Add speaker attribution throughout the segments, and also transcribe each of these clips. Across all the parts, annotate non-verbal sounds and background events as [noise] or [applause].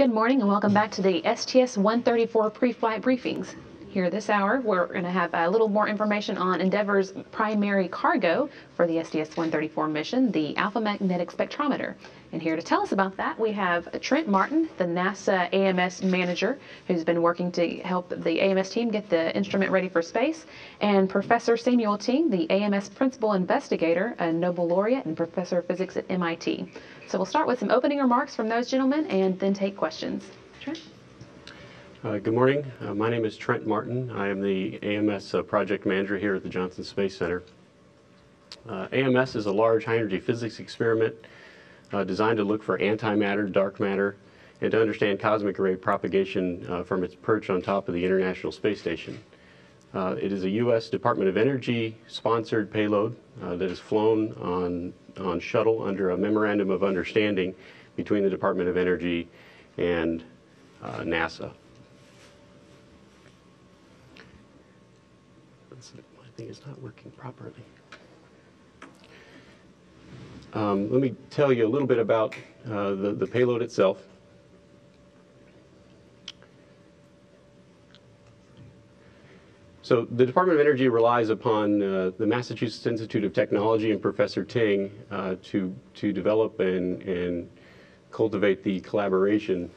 Speaker 1: Good morning and welcome back to the STS-134 pre-flight briefings. Here this hour, we're going to have a little more information on Endeavour's primary cargo for the STS-134 mission, the Alpha Magnetic Spectrometer. And here to tell us about that, we have Trent Martin, the NASA AMS manager, who's been working to help the AMS team get the instrument ready for space, and Professor Samuel Ting, the AMS principal investigator, a Nobel laureate and professor of physics at MIT. So we'll start with some opening remarks from those gentlemen and then take questions. Trent?
Speaker 2: Uh, good morning. Uh, my name is Trent Martin. I am the AMS uh, project manager here at the Johnson Space Center. Uh, AMS is a large high energy physics experiment uh, designed to look for antimatter, dark matter, and to understand cosmic ray propagation uh, from its perch on top of the International Space Station. it is a U.S. Department of Energy sponsored payload that is flown on, on shuttle under a memorandum of understanding between the Department of Energy and NASA. My thing is not working properly. Um, let me tell you a little bit about uh, the, the payload itself. So the Department of Energy relies upon uh, the Massachusetts Institute of Technology and Professor Ting uh, to, to develop and, and cultivate the collaboration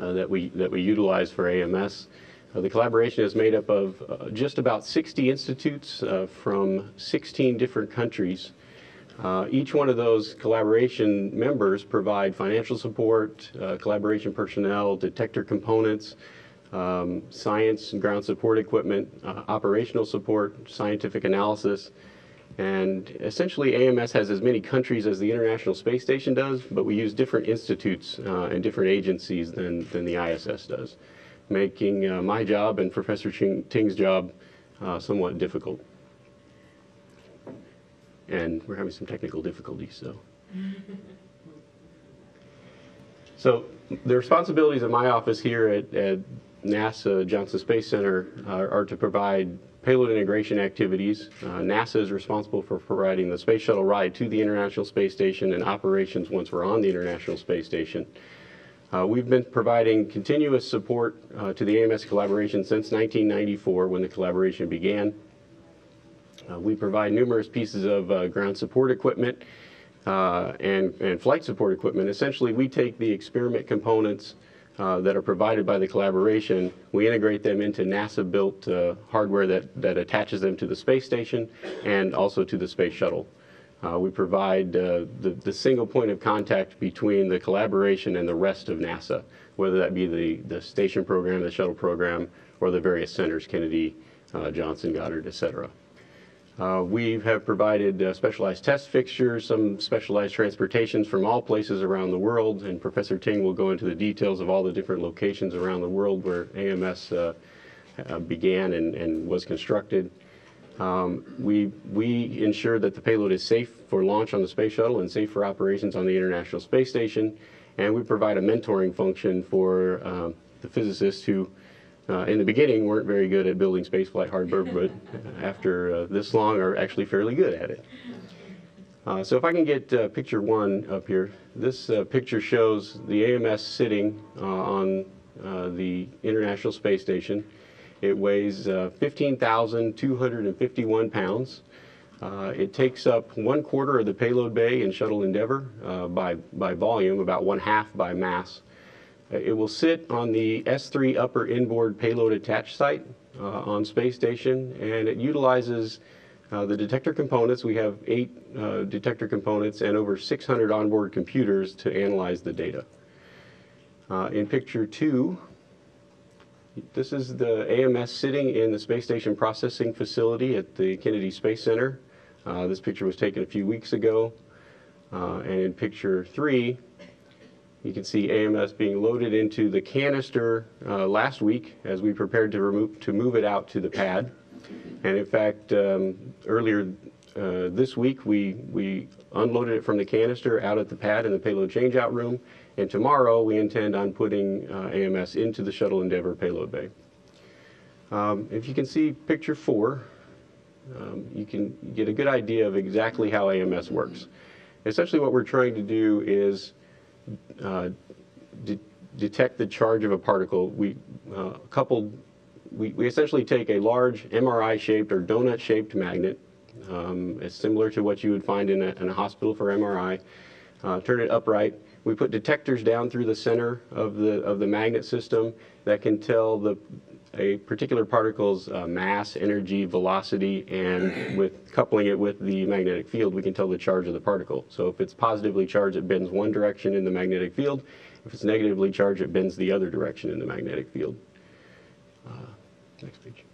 Speaker 2: uh, that, we, that we utilize for AMS. Uh, the collaboration is made up of uh, just about 60 institutes uh, from 16 different countries. Each one of those collaboration members provide financial support, collaboration personnel, detector components, um, science and ground support equipment, uh, operational support, scientific analysis, and essentially AMS has as many countries as the International Space Station does, but we use different institutes and different agencies than, than the ISS does making uh, my job and Professor Ching, Ting's job uh, somewhat difficult. And we're having some technical difficulties, so. [laughs] so the responsibilities of my office here at, at NASA Johnson Space Center are, are to provide payload integration activities. Uh, NASA is responsible for providing the space shuttle ride to the International Space Station and operations once we're on the International Space Station. Uh, we've been providing continuous support uh, to the AMS collaboration since 1994 when the collaboration began. Uh, we provide numerous pieces of uh, ground support equipment uh, and, and flight support equipment. Essentially, we take the experiment components uh, that are provided by the collaboration, we integrate them into NASA-built hardware that, that attaches them to the space station and also to the space shuttle. Uh, we provide uh, the, the single point of contact between the collaboration and the rest of NASA, whether that be the, the station program, the shuttle program, or the various centers, Kennedy, uh, Johnson, Goddard, et cetera. Uh, we have provided uh, specialized test fixtures, some specialized transportations from all places around the world, and Professor Ting will go into the details of all the different locations around the world where AMS uh, began and, and was constructed. Um, we, we ensure that the payload is safe for launch on the space shuttle and safe for operations on the International Space Station. And we provide a mentoring function for uh, the physicists who, uh, in the beginning, weren't very good at building spaceflight hardware, but [laughs] after uh, this long are actually fairly good at it. Uh, so if I can get uh, picture one up here, this uh, picture shows the AMS sitting on the International Space Station. It weighs uh, 15,251 pounds. Uh, it takes up one quarter of the payload bay in Shuttle Endeavour uh, by, by volume, about one half by mass. Uh, it will sit on the S3 upper inboard payload attach site uh, on space station, and it utilizes uh, the detector components. We have eight detector components and over 600 onboard computers to analyze the data. in picture two, this is the AMS sitting in the Space Station Processing Facility at the Kennedy Space Center. Uh, this picture was taken a few weeks ago. Uh, and in picture three, you can see AMS being loaded into the canister uh, last week as we prepared to, remove, to move it out to the pad. And in fact, um, earlier uh, this week, we, we unloaded it from the canister out at the pad in the payload changeout room and tomorrow we intend on putting uh, AMS into the Shuttle Endeavour payload bay. Um, if you can see picture four, um, you can get a good idea of exactly how AMS works. Essentially what we're trying to do is de- detect the charge of a particle, we uh, coupled, we, we essentially take a large MRI-shaped or donut-shaped magnet. Um, it's similar to what you would find in a, in a hospital for MRI. Uh, turn it upright. We put detectors down through the center of the of the magnet system that can tell the a particular particle's uh, mass, energy, velocity, and with coupling it with the magnetic field, we can tell the charge of the particle. So if it's positively charged, it bends one direction in the magnetic field. If it's negatively charged, it bends the other direction in the magnetic field. Uh, next page.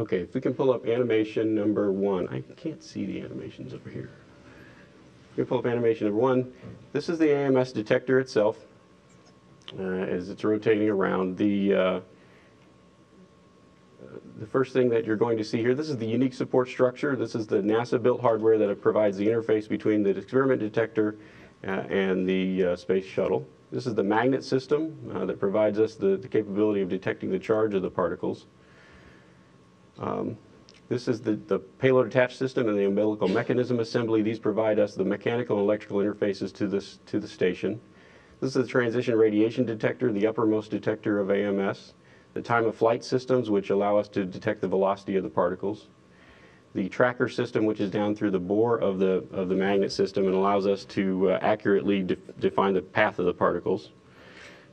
Speaker 2: Okay, if we can pull up animation number one. I can't see the animations over here. We pull up animation number one. This is the AMS detector itself uh, as it's rotating around. The uh, the first thing that you're going to see here, this is the unique support structure. This is the NASA-built hardware that provides the interface between the experiment detector uh, and the uh, space shuttle. This is the magnet system uh, that provides us the, the, capability of detecting the charge of the particles. Um, this is the, the payload attached system and the umbilical mechanism assembly. These provide us the mechanical and electrical interfaces to, this, to the station. This is the transition radiation detector, the uppermost detector of AMS the time of flight systems, which allow us to detect the velocity of the particles, the tracker system, which is down through the bore of the, of the magnet system and allows us to uh, accurately de define the path of the particles.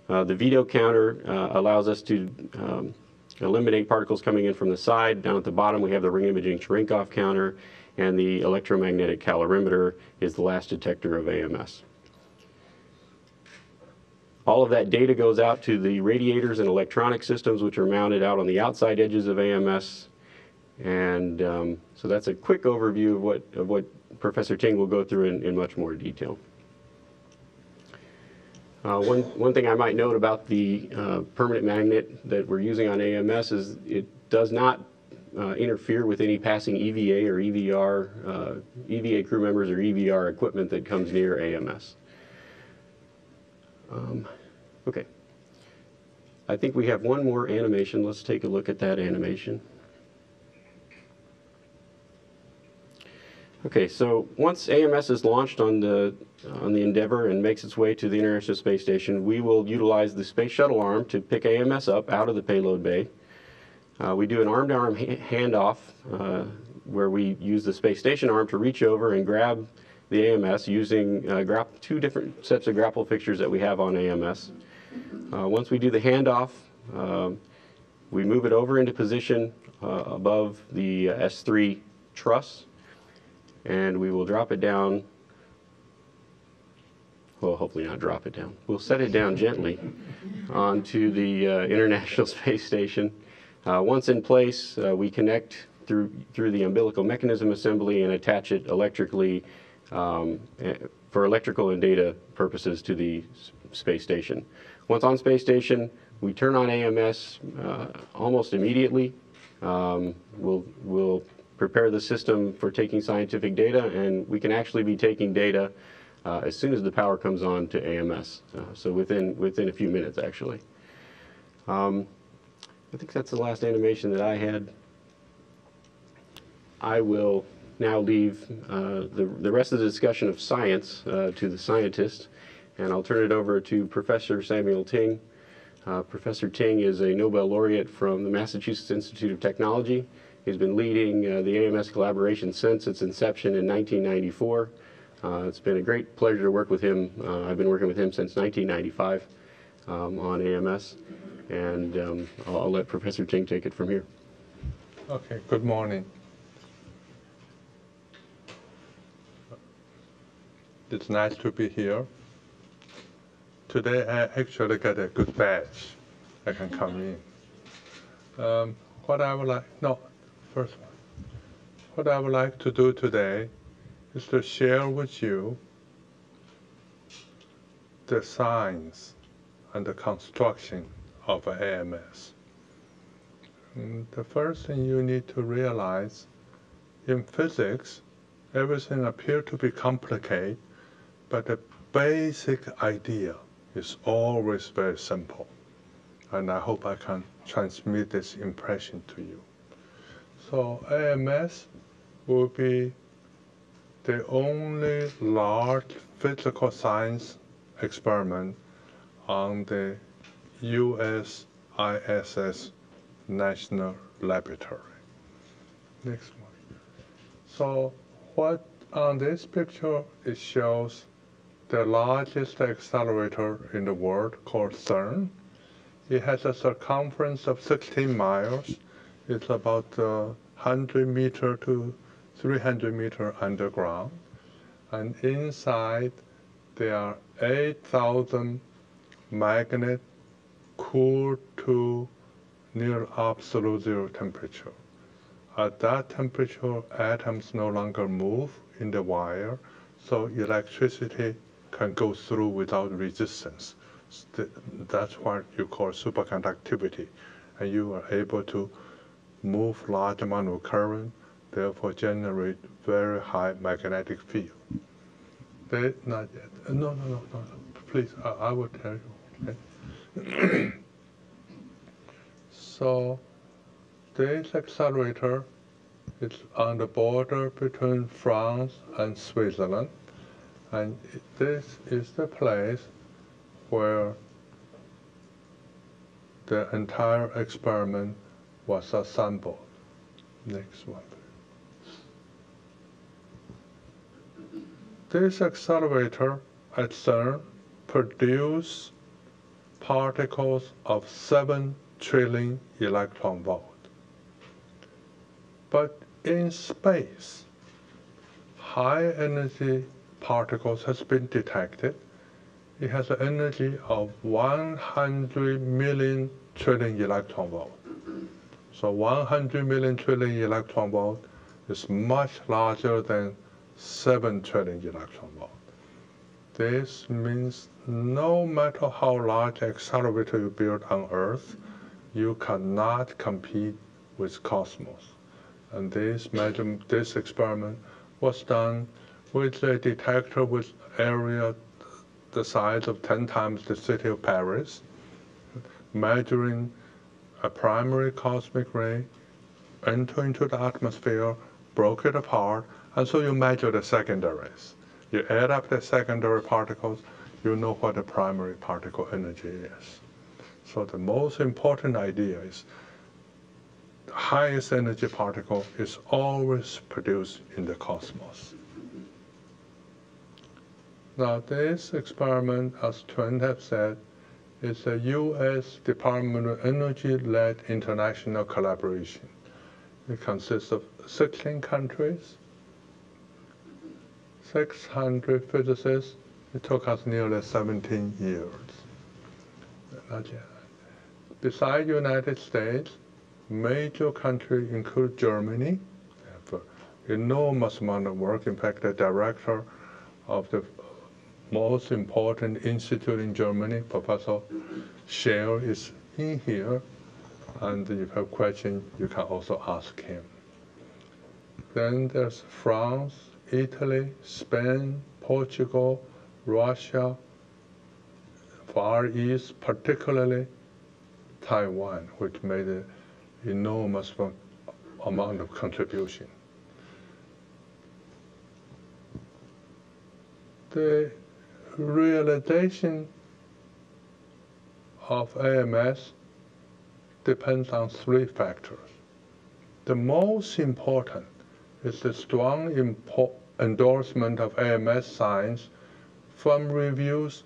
Speaker 2: Uh, the veto counter uh, allows us to um, eliminate particles coming in from the side. Down at the bottom, we have the ring imaging Cherenkov counter, and the electromagnetic calorimeter is the last detector of AMS. All of that data goes out to the radiators and electronic systems, which are mounted out on the outside edges of AMS. And um, so that's a quick overview of what, of what Professor Ting will go through in, in much more detail. Uh, one, one thing I might note about the uh, permanent magnet that we're using on AMS is it does not uh, interfere with any passing EVA or EVR, uh, EVA crew members or EVR equipment that comes near AMS. Um, okay. I think we have one more animation. Let's take a look at that animation. Okay, so once AMS is launched on the on the Endeavour and makes its way to the International Space Station, we will utilize the Space Shuttle arm to pick AMS up out of the payload bay. Uh, we do an arm-to-arm -arm handoff uh, where we use the space station arm to reach over and grab the AMS using uh, two different sets of grapple fixtures that we have on AMS. Uh, once we do the handoff, um, we move it over into position uh, above the S3 truss, and we will drop it down. Well, hopefully not drop it down. We'll set it down gently [laughs] onto the uh, International [laughs] Space Station. Uh, once in place, uh, we connect through, through the umbilical mechanism assembly and attach it electrically um, eh, for electrical and data purposes to the space station. Once on space station, we turn on AMS uh, almost immediately. Um, we'll, we'll prepare the system for taking scientific data, and we can actually be taking data uh, as soon as the power comes on to AMS. Uh, so within, within a few minutes, actually. Um, I think that's the last animation that I had. I will now leave uh, the, the rest of the discussion of science uh, to the scientists, and I'll turn it over to Professor Samuel Ting. Uh, Professor Ting is a Nobel laureate from the Massachusetts Institute of Technology. He's been leading uh, the AMS collaboration since its inception in 1994. Uh, it's been a great pleasure to work with him. Uh, I've been working with him since 1995 um, on AMS, and um, I'll, I'll let Professor Ting take it from here.
Speaker 3: Okay, good morning. It's nice to be here. Today I actually got a good badge. I can come in. Um, what I would like, no, first one. What I would like to do today is to share with you the science and the construction of AMS. And mm, the first thing you need to realize in physics, everything appears to be complicated but the basic idea is always very simple. And I hope I can transmit this impression to you. So AMS will be the only large physical science experiment on the US ISS National Laboratory. Next one. So what on this picture it shows the largest accelerator in the world called CERN. It has a circumference of 16 miles. It's about uh, 100 meter to 300 meter underground. And inside there are 8,000 magnet cooled to near absolute zero temperature. At that temperature, atoms no longer move in the wire, so electricity can go through without resistance. That's what you call superconductivity. And you are able to move large amount of current, therefore generate very high magnetic field. They, not yet. No, no, no, no, no. Please, I, I will tell you. Okay? so this accelerator is on the border between France and Switzerland. And this is the place where the entire experiment was assembled. Next one. This accelerator at CERN produces particles of 7 trillion electron volt. But in space, high energy particles has been detected. It has an energy of 100 million trillion electron volt. So 100 million trillion electron volt is much larger than 7 trillion electron volt. This means no matter how large accelerator you build on Earth, you cannot compete with cosmos. And this, this experiment was done with a detector with area the size of 10 times the city of Paris, measuring a primary cosmic ray enter into the atmosphere, broke it apart, and so you measure the secondaries. You add up the secondary particles, you know what the primary particle energy is. So the most important idea is the highest energy particle is always produced in the cosmos. Now this experiment, as Trent have said, is a U.S. Department of Energy-led international collaboration. It consists of 16 countries, 600 physicists. It took us nearly 17 years. Besides the United States, major countries include Germany. Enormous amount of work. In fact, the director of the most important institute in Germany, Professor Schael, is in here. And if you have questions, you can also ask him. Then there's France, Italy, Spain, Portugal, Russia, Far East, particularly Taiwan, which made an enormous amount of contribution. The realization of AMS depends on three factors. The most important is the strong endorsement of AMS science from reviews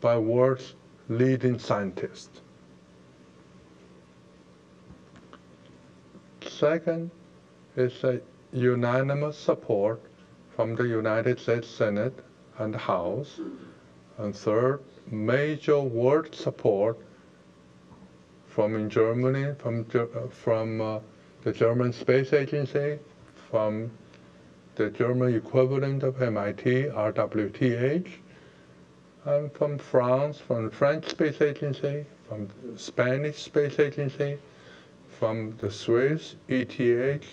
Speaker 3: by world's leading scientists. Second is a unanimous support from the United States Senate and House and third, major world support from in Germany, from, from uh, the German Space Agency, from the German equivalent of MIT, RWTH, and from France, from the French Space Agency, from the Spanish Space Agency, from the Swiss ETH,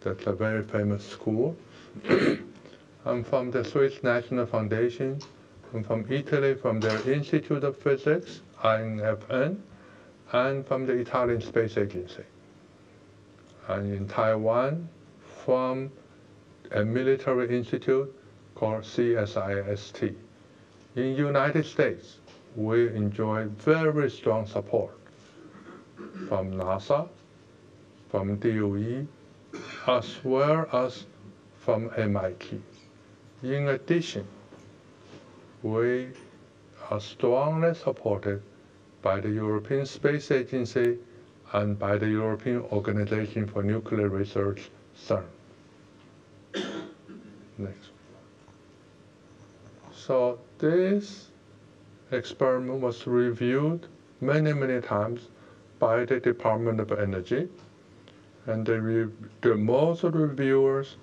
Speaker 3: that's a very famous school, [coughs] and from the Swiss National Foundation, from Italy, from the Institute of Physics, INFN, and from the Italian Space Agency. And in Taiwan, from a military institute called CSIST. In United States, we enjoy very strong support from NASA, from DOE, as well as from MIT. In addition, we are strongly supported by the European Space Agency and by the European Organization for Nuclear Research, CERN. Next. So this experiment was reviewed many, many times by the Department of Energy. And the, the most of the reviewers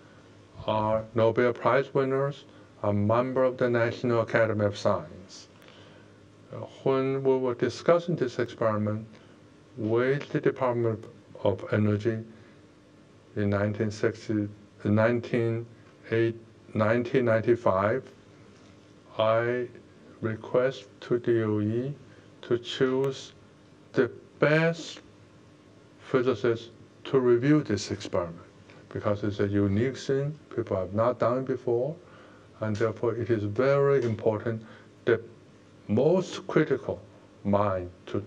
Speaker 3: are Nobel Prize winners, a member of the National Academy of Science. When we were discussing this experiment with the Department of Energy in 1960, 19, 1995, I request to DOE to choose the best physicists to review this experiment because it's a unique thing people have not done before and therefore it is very important the most critical mind to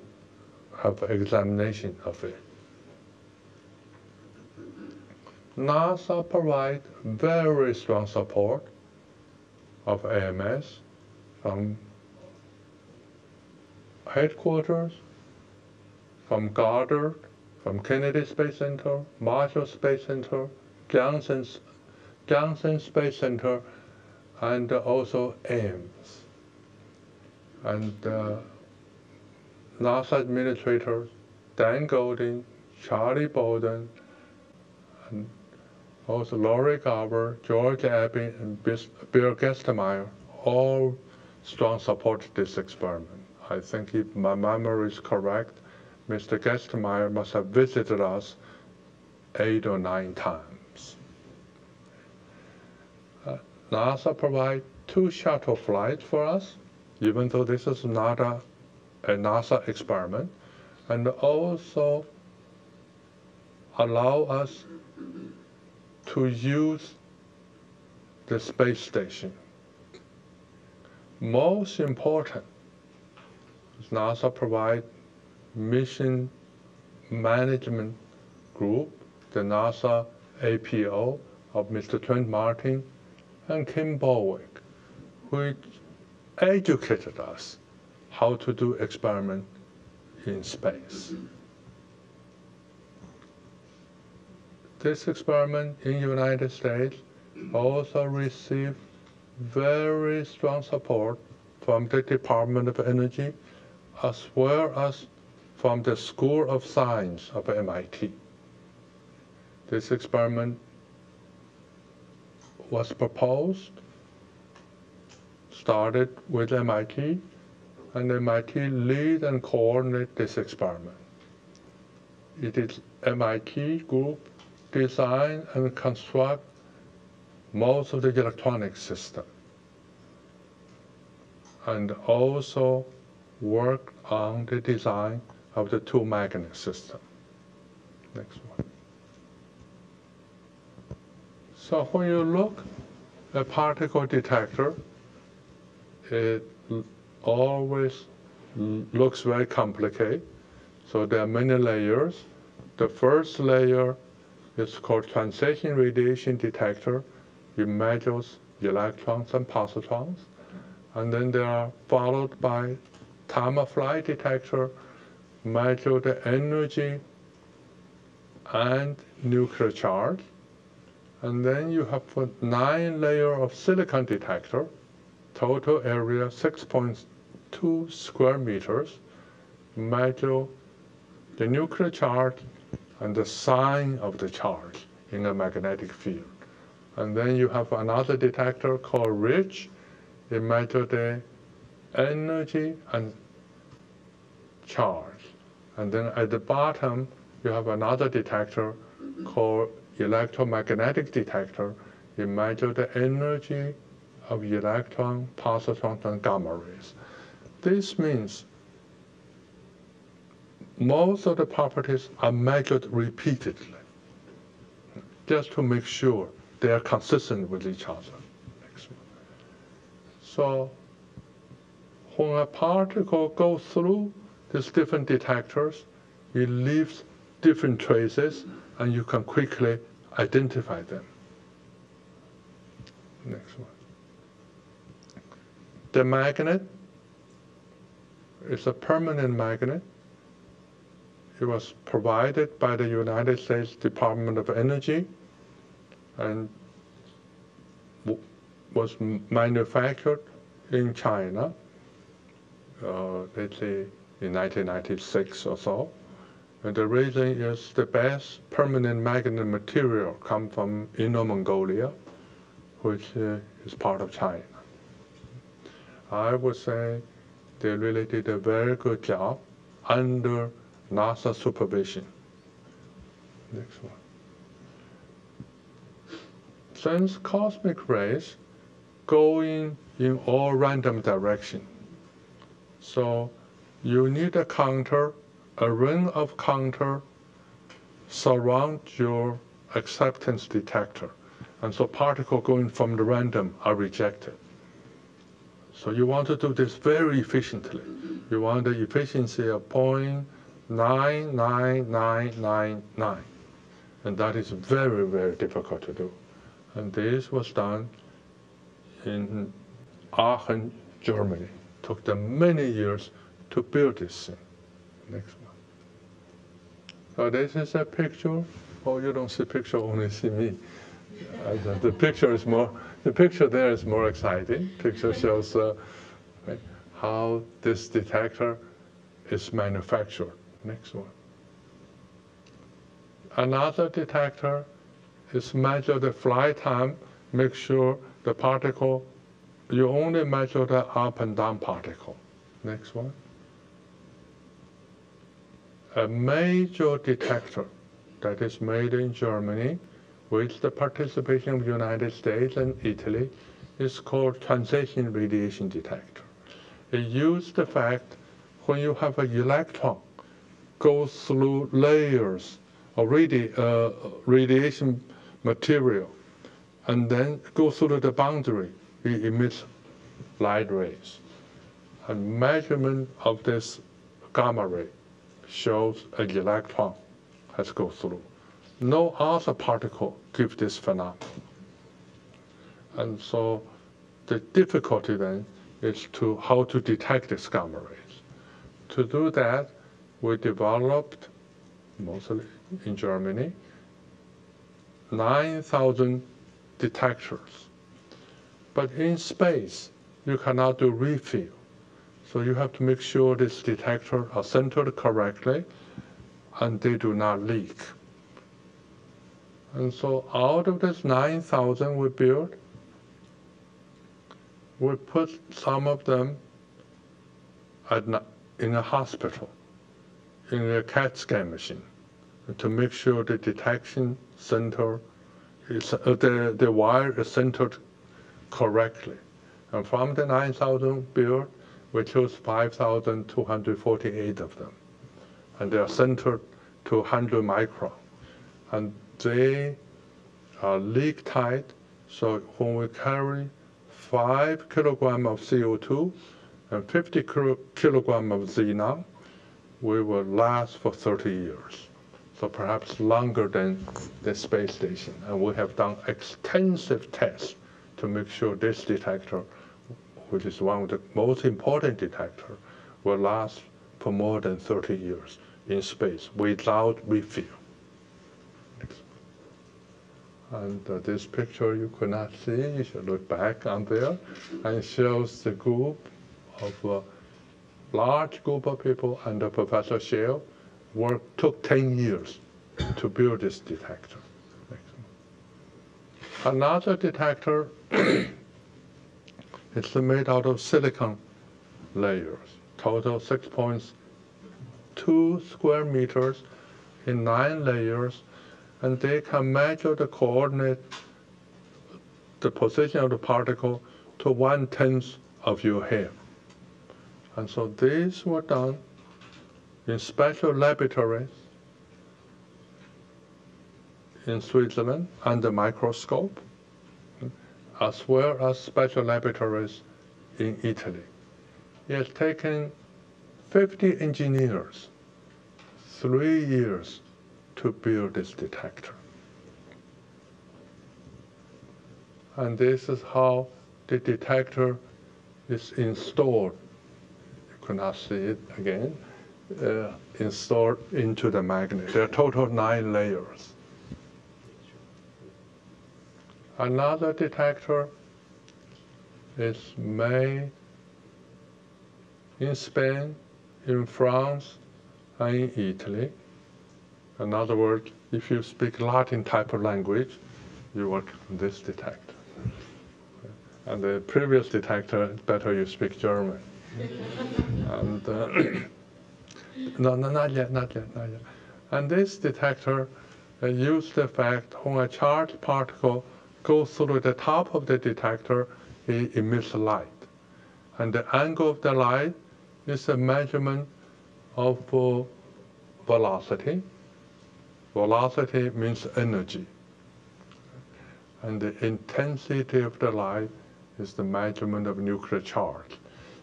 Speaker 3: have examination of it. NASA provide very strong support of AMS from headquarters, from Goddard, from Kennedy Space Center, Marshall Space Center, Johnson, Johnson Space Center, and also Ames. And uh, NASA administrators, Dan Goldin, Charlie Bolden, and also Lori Garver, George Abbey, and Bill Gerstenmaier all strong support this experiment. I think if my memory is correct, Mr. Gerstenmaier must have visited us eight or nine times. Uh, NASA provide two shuttle flights for us, even though this is not a, a NASA experiment, and also allow us to use the space station. Most important, NASA provide mission management group, the NASA APO of Mr. Trent Martin and Kim Bollweg, which educated us how to do experiment in space. This experiment in United States also received very strong support from the Department of Energy as well as from the School of Science of MIT. This experiment was proposed, started with MIT, and MIT lead and coordinate this experiment. It is MIT group design and construct most of the electronic system and also work on the design of the two magnet system. Next one. So when you look at particle detector, it always looks very complicated. So there are many layers. The first layer is called transition radiation detector. It measures electrons and positrons. And then they are followed by time of flight detector, measure the energy and nuclear charge. And then you have a nine layer of silicon detector, total area 6.2 square meters, measure the nuclear charge and the sign of the charge in a magnetic field. And then you have another detector called RICH. It measures the energy and charge. And then at the bottom, you have another detector called electromagnetic detector. It measures the energy of electron, positron, and gamma rays. This means most of the properties are measured repeatedly just to make sure they are consistent with each other. So when a particle goes through these different detectors, it leaves different traces, and you can quickly identify them. Next one. The magnet is a permanent magnet. It was provided by the United States Department of Energy and was manufactured in China, uh, let's say in 1996 or so. And the reason is the best permanent magnet material come from Inner Mongolia, which uh, is part of China. I would say they really did a very good job under NASA supervision. Next one. Since cosmic rays going in all random direction, so you need a counter, a ring of counter surround your acceptance detector. And so particles going from the random are rejected. So you want to do this very efficiently. You want the efficiency of 0.99999. And that is very, very difficult to do. And this was done in Aachen, Germany. It Took them many years to build this thing. Next one. So this is a picture. Oh, you don't see picture, only see me. The picture is more the picture there is more exciting. Picture shows uh, how this detector is manufactured. Next one. Another detector is measure the flight time, make sure the particle, you only measure the up and down particle. Next one. A major detector that is made in Germany with the participation of the United States and Italy, is called transition radiation detector. It uses the fact when you have an electron go through layers of radi uh, radiation material and then go through the boundary, it emits light rays. A measurement of this gamma ray shows an electron has gone through no other particle give this phenomenon. And so the difficulty then is to how to detect gamma rays. To do that, we developed, mostly in Germany, 9,000 detectors. But in space, you cannot do refill. So you have to make sure these detectors are centered correctly and they do not leak. And so out of this 9,000 we built, we put some of them at, in a hospital, in a CAT scan machine, to make sure the detection center is, uh, the, the wire is centered correctly. And from the 9,000 built, we chose 5,248 of them. And they are centered to 100 micron. And they are leak tight. So when we carry five kilogram of CO2 and 50 kilogram of xenon, we will last for 30 years. So perhaps longer than the space station. And we have done extensive tests to make sure this detector, which is one of the most important detectors, will last for more than 30 years in space without refill. And uh, this picture you could not see, you should look back on there, and shows the group of a uh, large group of people under Professor Schael work took 10 years to build this detector. Another detector is made out of silicon layers, total 6.2 square meters in nine layers and they can measure the coordinate, the position of the particle to one tenth of your hair. And so these were done in special laboratories in Switzerland under microscope. As well as special laboratories in Italy. It has taken 50 engineers three years to build this detector. And this is how the detector is installed. You cannot see it again. Uh, installed into the magnet. There are total nine layers. Another detector is made in Spain, in France, and in Italy. In other words, if you speak Latin type of language, you work on this detector. And the previous detector, better you speak German. [laughs] and uh, [coughs] no, no, not yet, not yet, not yet. And this detector uh, uses the fact when a charged particle goes through the top of the detector, it emits light. And the angle of the light is a measurement of uh, velocity. Velocity means energy. And the intensity of the light is the measurement of nuclear charge.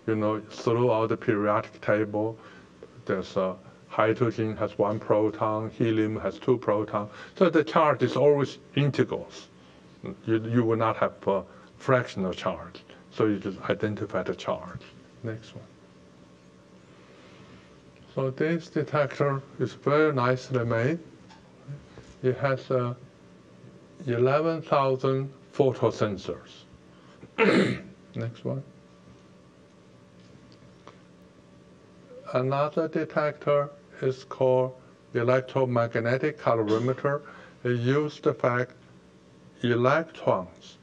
Speaker 3: You know, throughout the periodic table, there's a hydrogen has one proton, helium has two protons. So the charge is always integrals. You, you will not have a fractional charge. So you just identify the charge. Next one. So this detector is very nicely made. It has uh, 11,000 photosensors. [coughs] Next one. Another detector is called electromagnetic calorimeter. It uses the fact electrons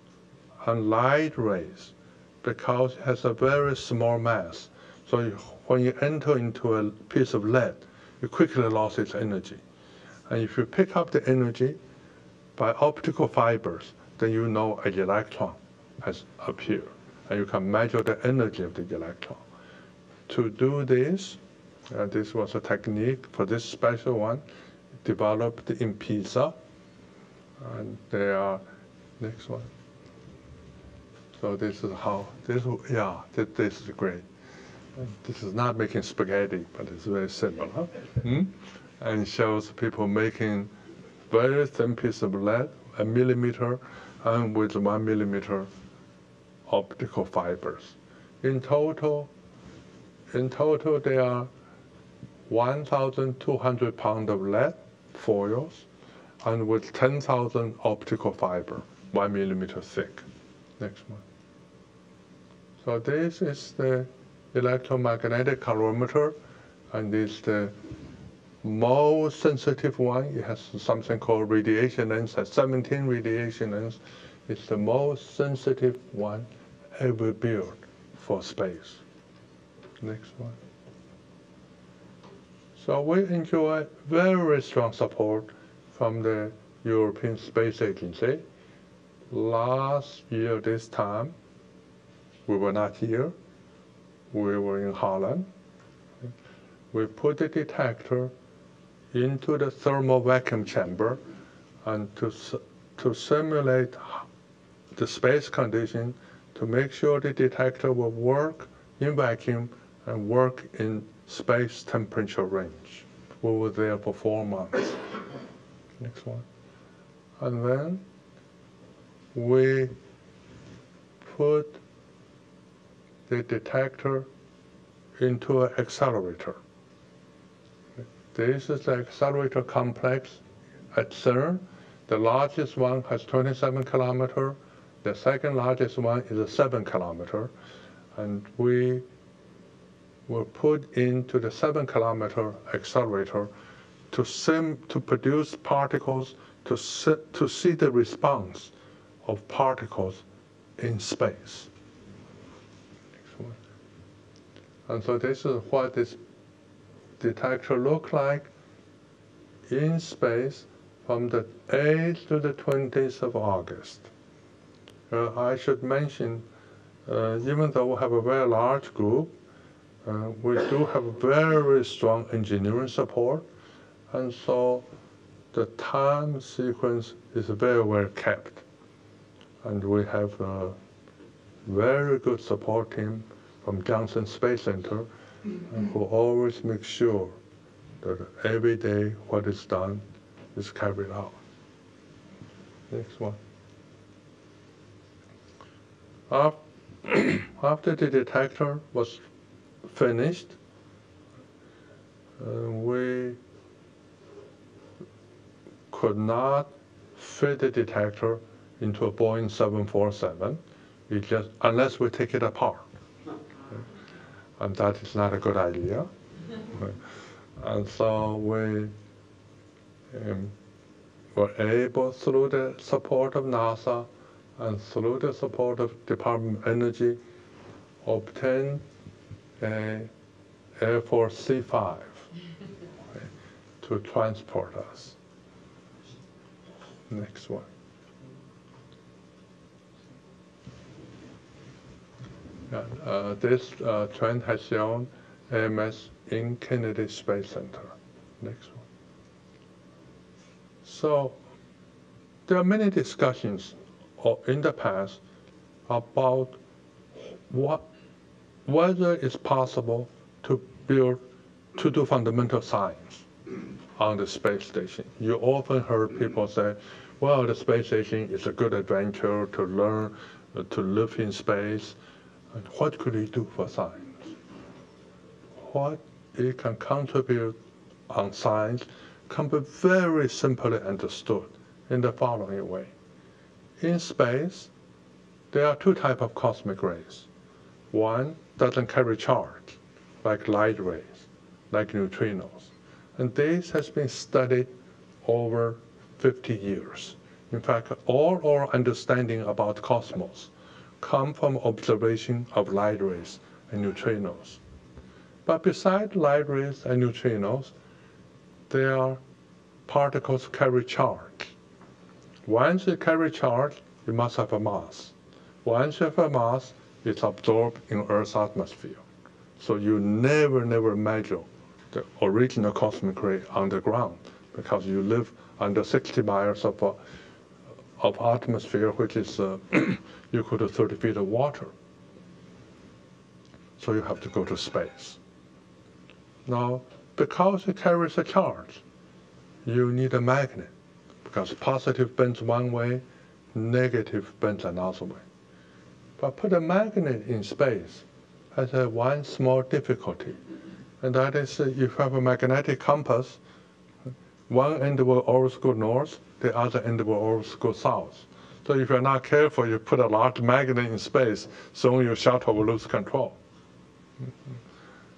Speaker 3: and light rays because it has a very small mass. So when you enter into a piece of lead, you quickly lose its energy. And if you pick up the energy by optical fibers, then you know an electron has appeared. And you can measure the energy of the electron. To do this, uh, this was a technique for this special one, developed in Pisa. And they are, next one. So this is how, this, yeah, this, this is great. This is not making spaghetti, but it's very similar. Hmm? And shows people making very thin piece of lead, a millimeter, and with one millimeter optical fibers. In total, in total, there are 1,200 pounds of lead foils, and with 10,000 optical fiber, one millimeter thick. Next one. So this is the electromagnetic calorimeter, and it's the most sensitive one. It has something called radiation has 17 radiation lengths. It's the most sensitive one ever built for space. Next one. So we enjoy very strong support from the European Space Agency. Last year, this time, we were not here we were in Holland. We put the detector into the thermal vacuum chamber and to, to simulate the space condition to make sure the detector will work in vacuum and work in space temperature range. We were there for four months. Next one. And then we put the detector into an accelerator. This is the accelerator complex at CERN. The largest one has 27 kilometer. The second largest one is a 7 kilometer. And we were put into the 7 kilometer accelerator to, sim, to produce particles, to, to see the response of particles in space. And so this is what this detector look like in space from the 8th to the 20th of August. Uh, I should mention, uh, even though we have a very large group, uh, we do have very strong engineering support, and so the time sequence is very well kept. And we have a very good support team from Johnson Space Center and who always make sure that every day what is done is carried out. Next one. [clears throat] After the detector was finished, uh, we could not fit the detector into a Boeing 747 we just, unless we take it apart. And that is not a good idea. and so we um, were able, through the support of NASA and through the support of Department of Energy, obtain a Air Force C-5 to transport us. Next one. Uh, this uh, trend has shown AMS in Kennedy Space Center. Next one. So there are many discussions in the past about what whether it's possible to build to do fundamental science on the space station. You often heard people say, well, the space station is a good adventure to learn, uh, to live in space. And what could it do for science? What it can contribute on science can be very simply understood in the following way. In space, there are two types of cosmic rays. One doesn't carry charge, like light rays, like neutrinos. And this has been studied over 50 years. In fact, all our understanding about cosmos come from observation of light rays and neutrinos. But besides light rays and neutrinos, there are particles carry charge. Once they carry charge, it must have a mass. Once you have a mass, it's absorbed in Earth's atmosphere. So you never, never measure the original cosmic ray underground because you live under 60 miles of, uh, of atmosphere, which is uh, [clears throat] equal to 30 feet of water. So you have to go to space. Now, because it carries a charge, you need a magnet because positive bends one way, negative bends another way. But put a magnet in space has a one small difficulty, and that is uh, if you have a magnetic compass, one end will always go north, the other end will always go south. So if you're not careful, you put a large magnet in space, soon your shuttle will lose control.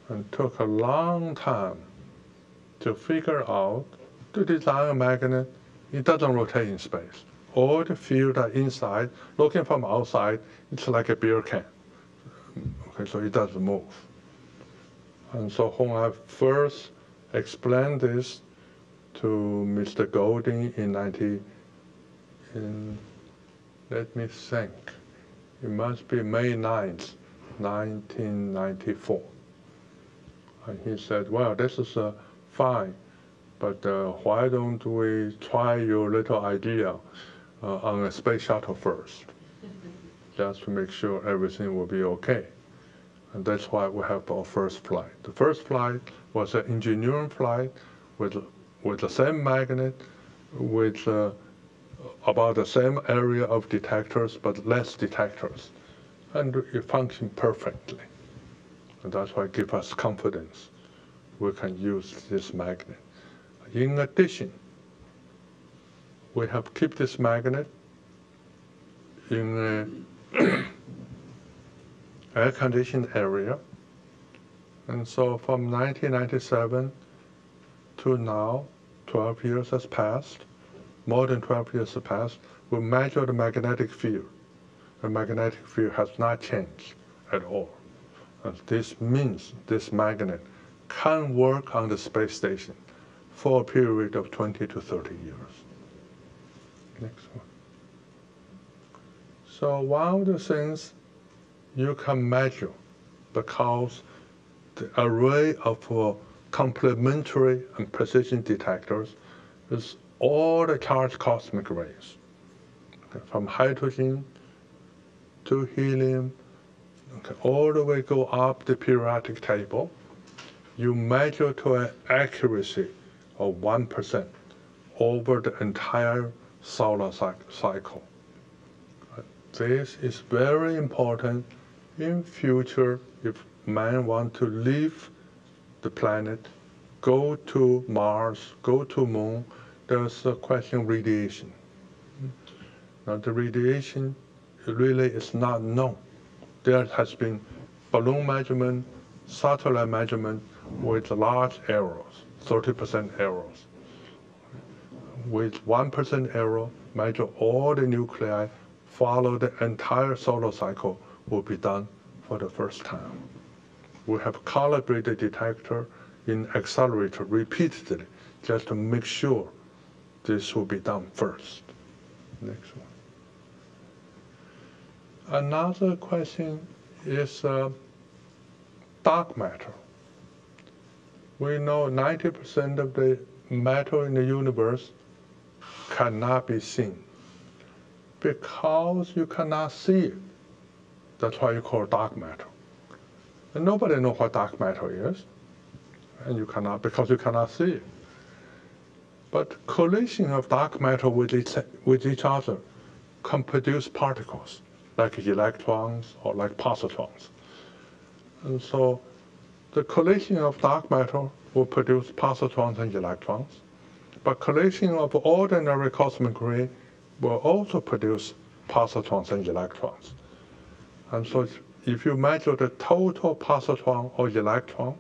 Speaker 3: And it took a long time to figure out to design a magnet. It doesn't rotate in space. All the field are inside. Looking from outside, it's like a beer can. Okay, so it doesn't move. And so when I first explained this to Mr. Goldin in 90, in, let me think, it must be May 9th, 1994. And he said, well, this is uh, fine, but uh, why don't we try your little idea uh, on a space shuttle first, [laughs] just to make sure everything will be okay. And that's why we have our first flight. The first flight was an engineering flight with, with the same magnet, with uh, about the same area of detectors, but less detectors. And it functioned perfectly. And that's why it gives us confidence we can use this magnet. In addition, we have kept this magnet in a air-conditioned area. And so from 1997 to now, 12 years has passed, more than 12 years have passed, we measure the magnetic field. The magnetic field has not changed at all. And this means this magnet can work on the space station for a period of 20 to 30 years. Next one. So one of the things you can measure because the array of uh, complementary and precision detectors is all the charged cosmic rays, okay, from hydrogen to helium, okay, all the way go up the periodic table. You measure to an accuracy of 1% over the entire solar cycle. This is very important in future if man want to leave the planet, go to Mars, go to moon, there's a question of radiation. Now the radiation really is not known. There has been balloon measurement, satellite measurement with large errors, 30% errors. With 1% error, measure all the nuclei, follow the entire solar cycle will be done for the first time. We have calibrated detector in accelerator repeatedly just to make sure this will be done first. Next one. Another question is uh, dark matter. We know 90% of the matter in the universe cannot be seen because you cannot see it. That's why you call dark matter. And nobody knows what dark matter is, and you cannot because you cannot see it. But collision of dark matter with each, with each other can produce particles like electrons or like positrons. And so the collision of dark matter will produce positrons and electrons, but collision of ordinary cosmic ray will also produce positrons and electrons. And so if you measure the total positron or electron,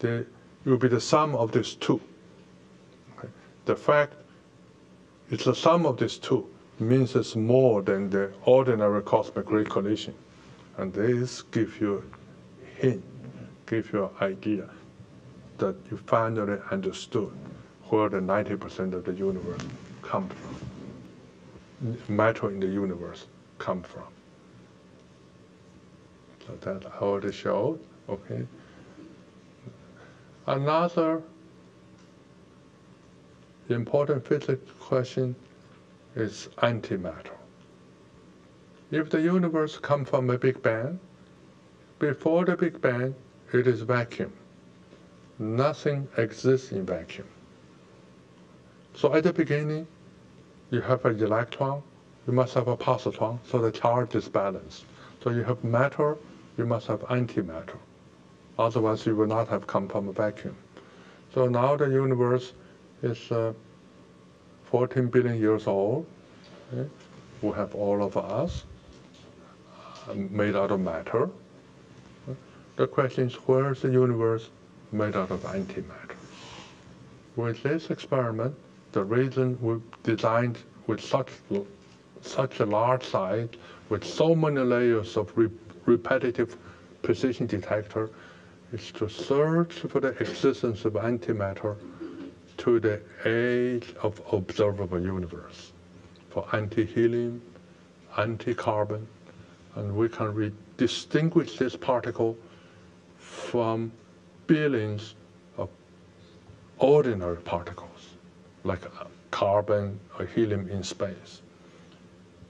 Speaker 3: the, it will be the sum of these two. Okay. The fact it's the sum of these two means it's more than the ordinary cosmic ray collision. And this gives you a hint, gives you an idea that you finally understood where the 90% of the universe come from, matter in the universe come from. That I already showed, okay. Another important physics question is antimatter. If the universe comes from a Big Bang, before the Big Bang, it is vacuum. Nothing exists in vacuum. So at the beginning, you have an electron, you must have a positron, so the charge is balanced. So you have matter, you must have antimatter. Otherwise, you will not have come from a vacuum. So now the universe is uh, 14 billion years old. Okay? We have all of us uh, made out of matter. The question is, where is the universe made out of antimatter? With this experiment, the reason we designed with such such a large size, with so many layers of repetitive precision detector, is to search for the existence of antimatter to the edge of observable universe for anti-helium, anti-carbon, and we can distinguish this particle from billions of ordinary particles, like carbon or helium in space.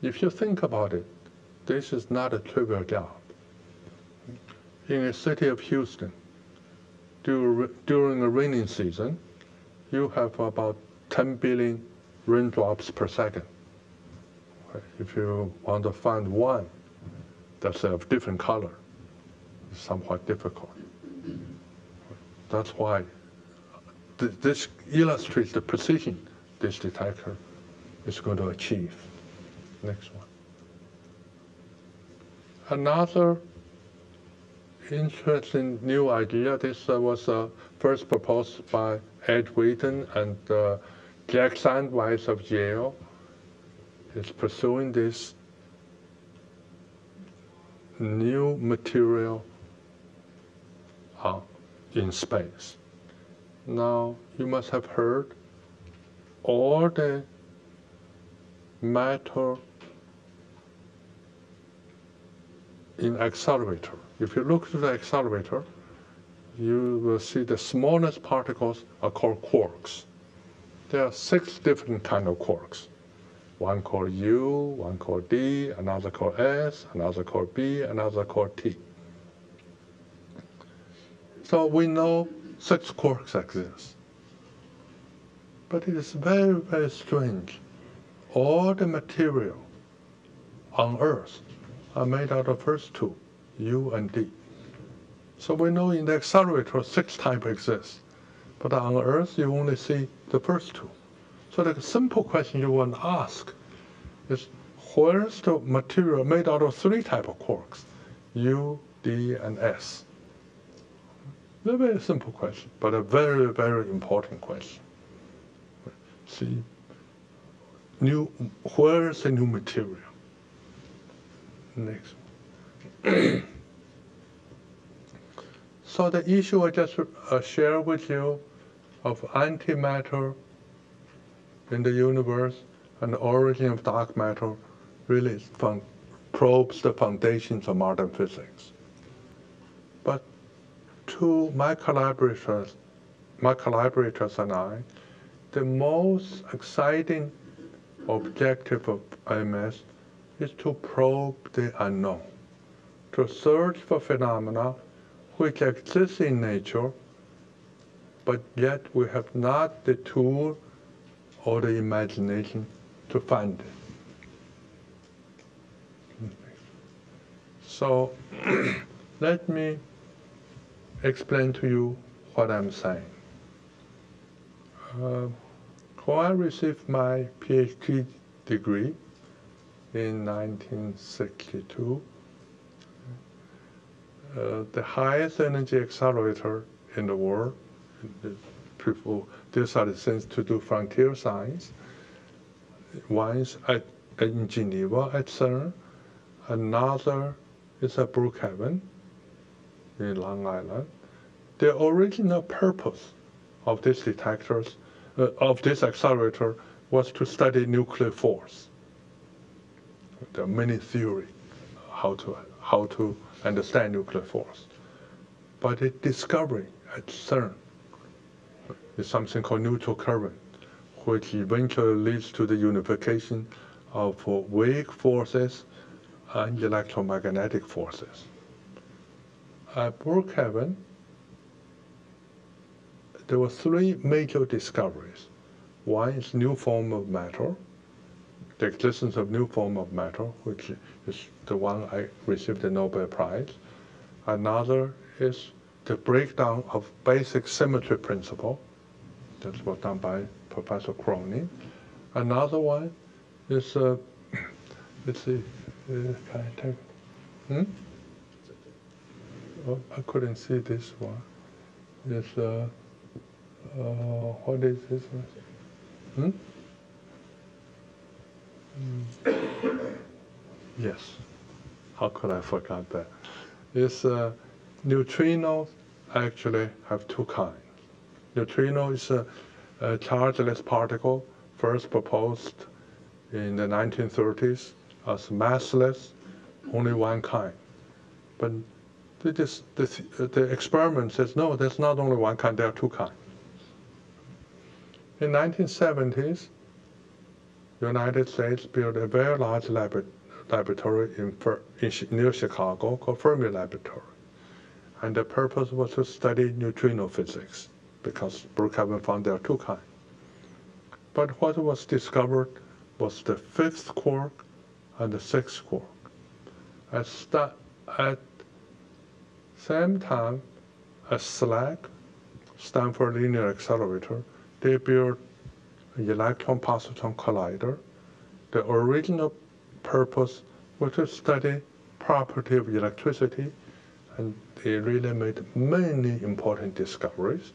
Speaker 3: If you think about it, this is not a trivial job. In the city of Houston, during a raining season, you have about 10 billion raindrops per second. If you want to find one that's of different color, it's somewhat difficult. That's why th this illustrates the precision this detector is going to achieve. Next one. Another interesting new idea. This uh, was uh, first proposed by Ed Witten and uh, Jack Sandweiss of Yale is pursuing this new material uh, in space. Now, you must have heard all the matter in accelerator. If you look to the accelerator, you will see the smallest particles are called quarks. There are six different kind of quarks. One called U, one called D, another called S, another called B, another called T. So we know six quarks exist. But it is very, very strange. All the material on Earth are made out of first two, U and D. So we know in the accelerator six types exist. But on Earth, you only see the first two. So the simple question you want to ask is, where's the material made out of three type of quarks, U, D, and S? A very simple question, but a very, very important question. See, new, where's the new material? Next. [clears throat] so the issue I just uh, share with you of antimatter in the universe and the origin of dark matter really probes the foundations of modern physics. But to my collaborators, my collaborators and I, the most exciting objective of AMS is to probe the unknown, to search for phenomena which exist in nature, but yet we have not the tool or the imagination to find it. So [clears throat] let me explain to you what I'm saying. Uh, when I received my PhD degree in 1962, uh, the highest energy accelerator in the world, people decided since to do frontier science, is at, in Geneva at CERN, another is at Brookhaven in Long Island. The original purpose of these detectors, uh, of this accelerator, was to study nuclear force. There are many theories how to how to understand nuclear force, but the discovery at CERN is something called neutral current which eventually leads to the unification of weak forces and electromagnetic forces. At Brookhaven, there were three major discoveries. One is new form of matter, the existence of new form of matter, which is the one I received the Nobel Prize. Another is the breakdown of basic symmetry principle. That was done by Professor Cronin. Another one is, uh, [coughs] let's see, uh, can I take, hmm? Oh, I couldn't see this one. It's, uh, uh, what is this one? Hmm? Yes. How could I forget that? Uh, neutrinos actually have two kinds. Neutrino is a a chargeless particle first proposed in the 1930s as massless, only one kind. But the, the, the experiment says, no, there's not only one kind, there are two kinds. In 1970s, United States built a very large lab laboratory in, in, near Chicago called Fermi Laboratory. And the purpose was to study neutrino physics because Brookhaven found there are two kinds. But what was discovered was the fifth quark and the sixth quark. At, st- at same time, at SLAC, Stanford Linear Accelerator, they built an electron-positron collider. The original purpose was to study property of electricity, and they really made many important discoveries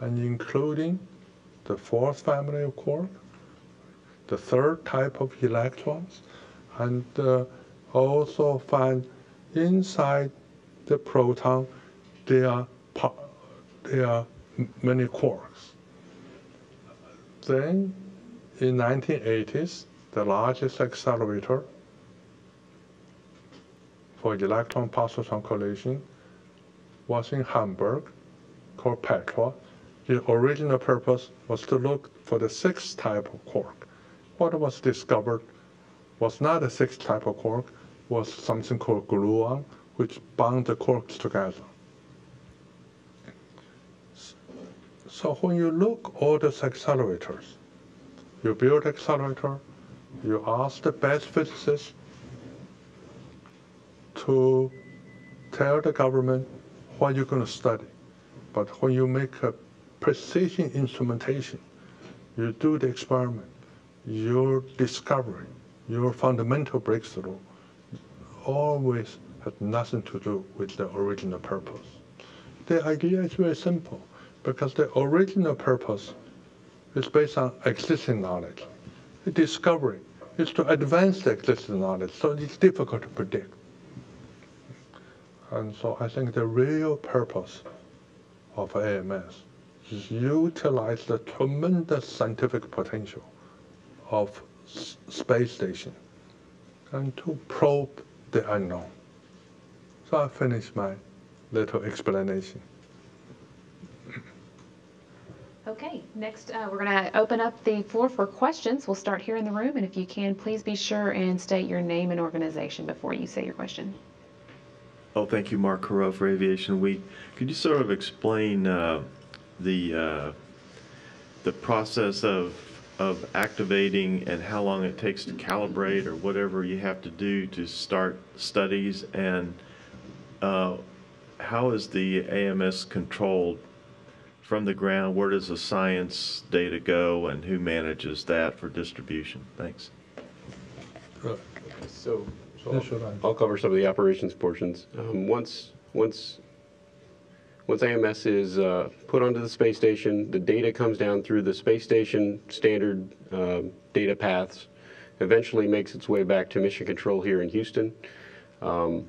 Speaker 3: and including the fourth family of quark, the third type of electrons, and uh, also find inside the proton there are, there are many quarks. Then in 1980s, the largest accelerator for electron-positron collision was in Hamburg called Petra, the original purpose was to look for the sixth type of quark. what was discovered was not a sixth type of quark, was something called gluon, which bound the quarks together. So when you look all those accelerators, you build accelerator, you ask the best physicists to tell the government what you're going to study. But when you make a precision instrumentation, you do the experiment, your discovery, your fundamental breakthrough always has nothing to do with the original purpose. The idea is very simple because the original purpose is based on existing knowledge. The discovery is to advance the existing knowledge, so it's difficult to predict. And so I think the real purpose of AMS is to utilize the tremendous scientific potential of space station and to probe the unknown. So I finish my little explanation.
Speaker 1: Okay, next uh, we're going to open up the floor for questions. We'll start here in the room, and if you can, please be sure and state your name and organization before you say your question.
Speaker 4: Oh, thank you, Mark Carreau for Aviation Week. Could you sort of explain uh, the uh, the process of of activating and how long it takes to calibrate or whatever you have to do to start studies and uh, how is the AMS controlled from the ground? Where does the science data go and who manages that for distribution? Thanks.
Speaker 2: So
Speaker 3: So should I?
Speaker 2: I'll cover some of the operations portions. Um, once, once, once AMS is uh, put onto the space station, the data comes down through the space station standard um data paths, eventually makes its way back to Mission Control here in Houston. Um,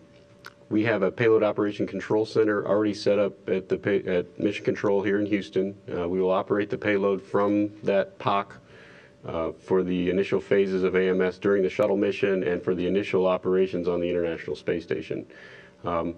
Speaker 2: we have a payload operation control center already set up at the pay, at Mission Control here in Houston. Uh, we will operate the payload from that POC uh, for the initial phases of AMS during the shuttle mission and for the initial operations on the International Space Station. Um,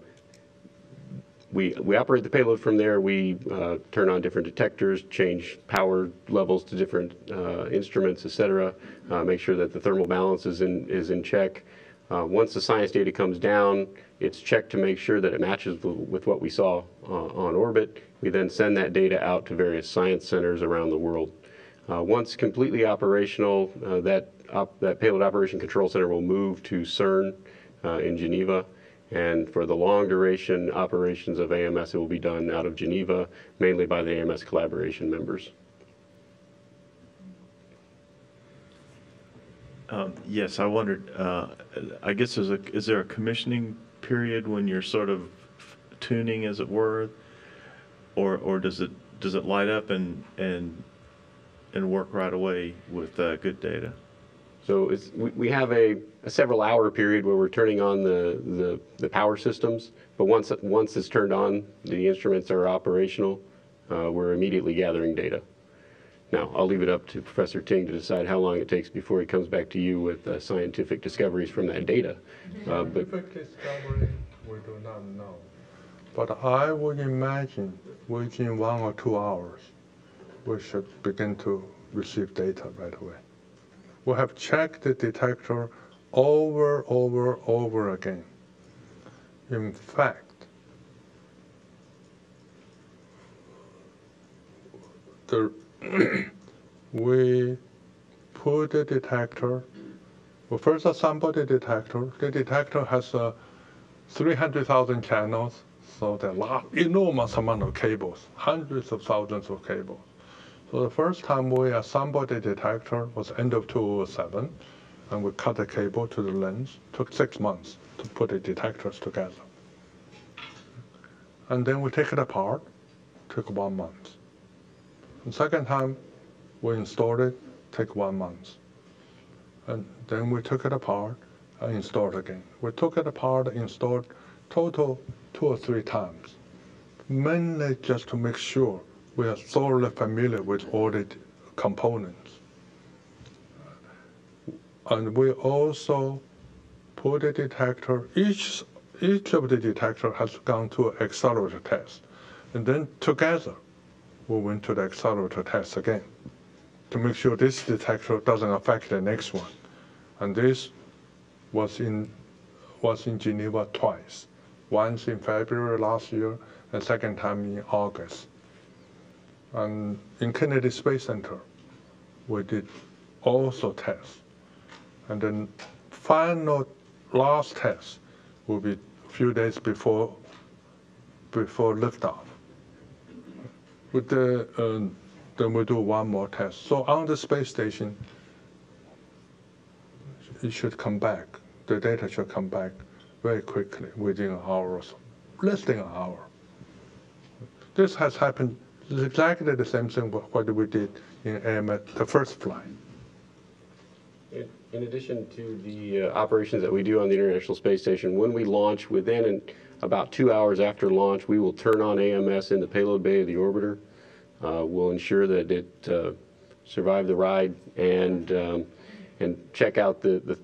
Speaker 2: we, we operate the payload from there. We uh, turn on different detectors, change power levels to different uh, instruments, et cetera, uh, make sure that the thermal balance is in, is in check. Uh, once the science data comes down, it's checked to make sure that it matches with, what we saw uh, on orbit. We then send that data out to various science centers around the world. Uh, once completely operational, uh, that, op- that payload operation control center will move to CERN uh, in Geneva. And for the long duration operations of AMS, it will be done out of Geneva, mainly by the AMS collaboration members.
Speaker 4: Um, Yes, I wondered, uh, I guess a, is there a commissioning period when you're sort of tuning, as it were? Or, or does it, does it light up and, and, and work right away with uh, good data?
Speaker 2: So it's, we, we have a, a several hour period where we're turning on the, the, the power systems, but once, once it's turned on, the instruments are operational, uh, we're immediately gathering data. Now, I'll leave it up to Professor Ting to decide how long it takes before he comes back to you with uh, scientific discoveries from that data. Uh, but
Speaker 3: Scientific discovery, we do not know. But I would imagine within one or two hours, we should begin to receive data right away. We have checked the detector over, over, over again. In fact, the [clears throat] we put the detector we first assemble the detector. The detector has uh, 300,000 channels, so there are enormous amount of cables, hundreds of thousands of cables. So the first time we assembled the detector was end of 2007, and we cut the cable to the lens. Took six months to put the detectors together. And then we take it apart. Took one month. The second time we installed it, take one month. And then we took it apart and installed again. We took it apart and installed total two or three times, mainly just to make sure we are thoroughly familiar with all the components. And we also put a detector, each, each of the detector has gone to an accelerator test. And then together, we went to the accelerator test again to make sure this detector doesn't affect the next one. And this was in was in Geneva twice, once in February last year, and second time in August. And in Kennedy Space Center, we did also tests. And then final last test will be a few days before before liftoff. With the um, then we do one more test. So on the space station, it should come back. The data should come back very quickly, within an hour or so, less than an hour. This has happened exactly the same thing what we did in AMS, the first flight.
Speaker 2: In addition to the uh, operations that we do on the International Space Station, when we launch, within an- about two hours after launch, we will turn on AMS in the payload bay of the orbiter. Uh, We'll ensure that it uh, survived the ride and, um, and check out the, the,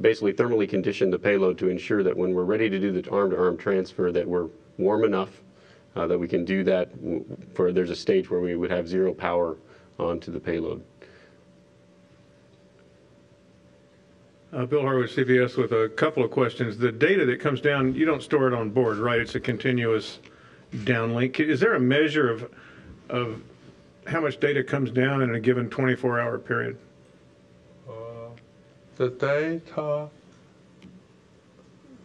Speaker 2: basically thermally condition the payload to ensure that when we're ready to do the arm-to-arm transfer, that we're warm enough uh, that we can do that for, there's a stage where we would have zero power onto the payload.
Speaker 5: Uh, Bill Harwood, CBS, with a couple of questions. The data that comes down, you don't store it on board, right? It's a continuous downlink. Is there a measure of, of how much data comes down in a given 24-hour period?
Speaker 3: The data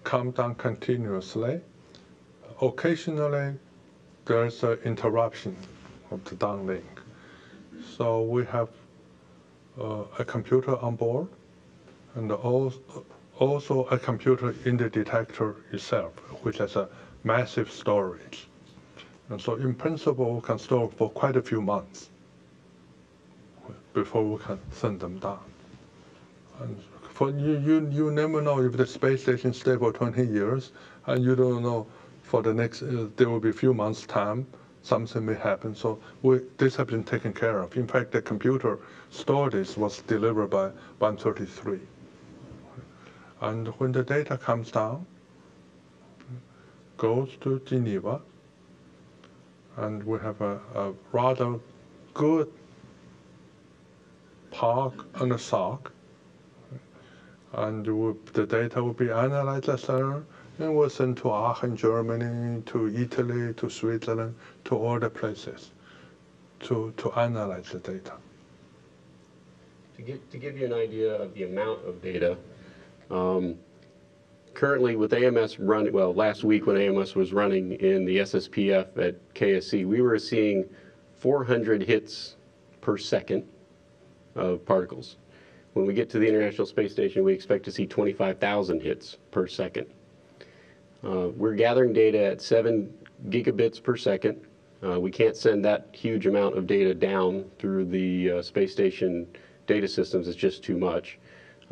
Speaker 3: come down continuously. Occasionally, there's an interruption of the downlink. So we have uh, a computer on board and also, a computer in the detector itself, which has a massive storage. And so in principle, we can store for quite a few months before we can send them down. And for you, you, you never know if the space station stays for 20 years, and you don't know for the next, uh, there will be a few months' time, something may happen. So we, this has been taken care of. In fact, the computer storage was delivered by 133. And when the data comes down, goes to Geneva, and we have a, a rather good park and a SOC and will- the data will be analyzed there and will sent to Aachen, Germany, to Italy, to Switzerland, to all the places to, to analyze the data.
Speaker 2: To give, to give you an idea of the amount of data, um, currently with AMS running, well, last week when AMS was running in the SSPF at KSC, we were seeing 400 hits per second of particles. When we get to the International Space Station, we expect to see 25,000 hits per second. Uh, we're gathering data at 7 gigabits per second. Uh, we can't send that huge amount of data down through the uh, space station data systems, it's just too much.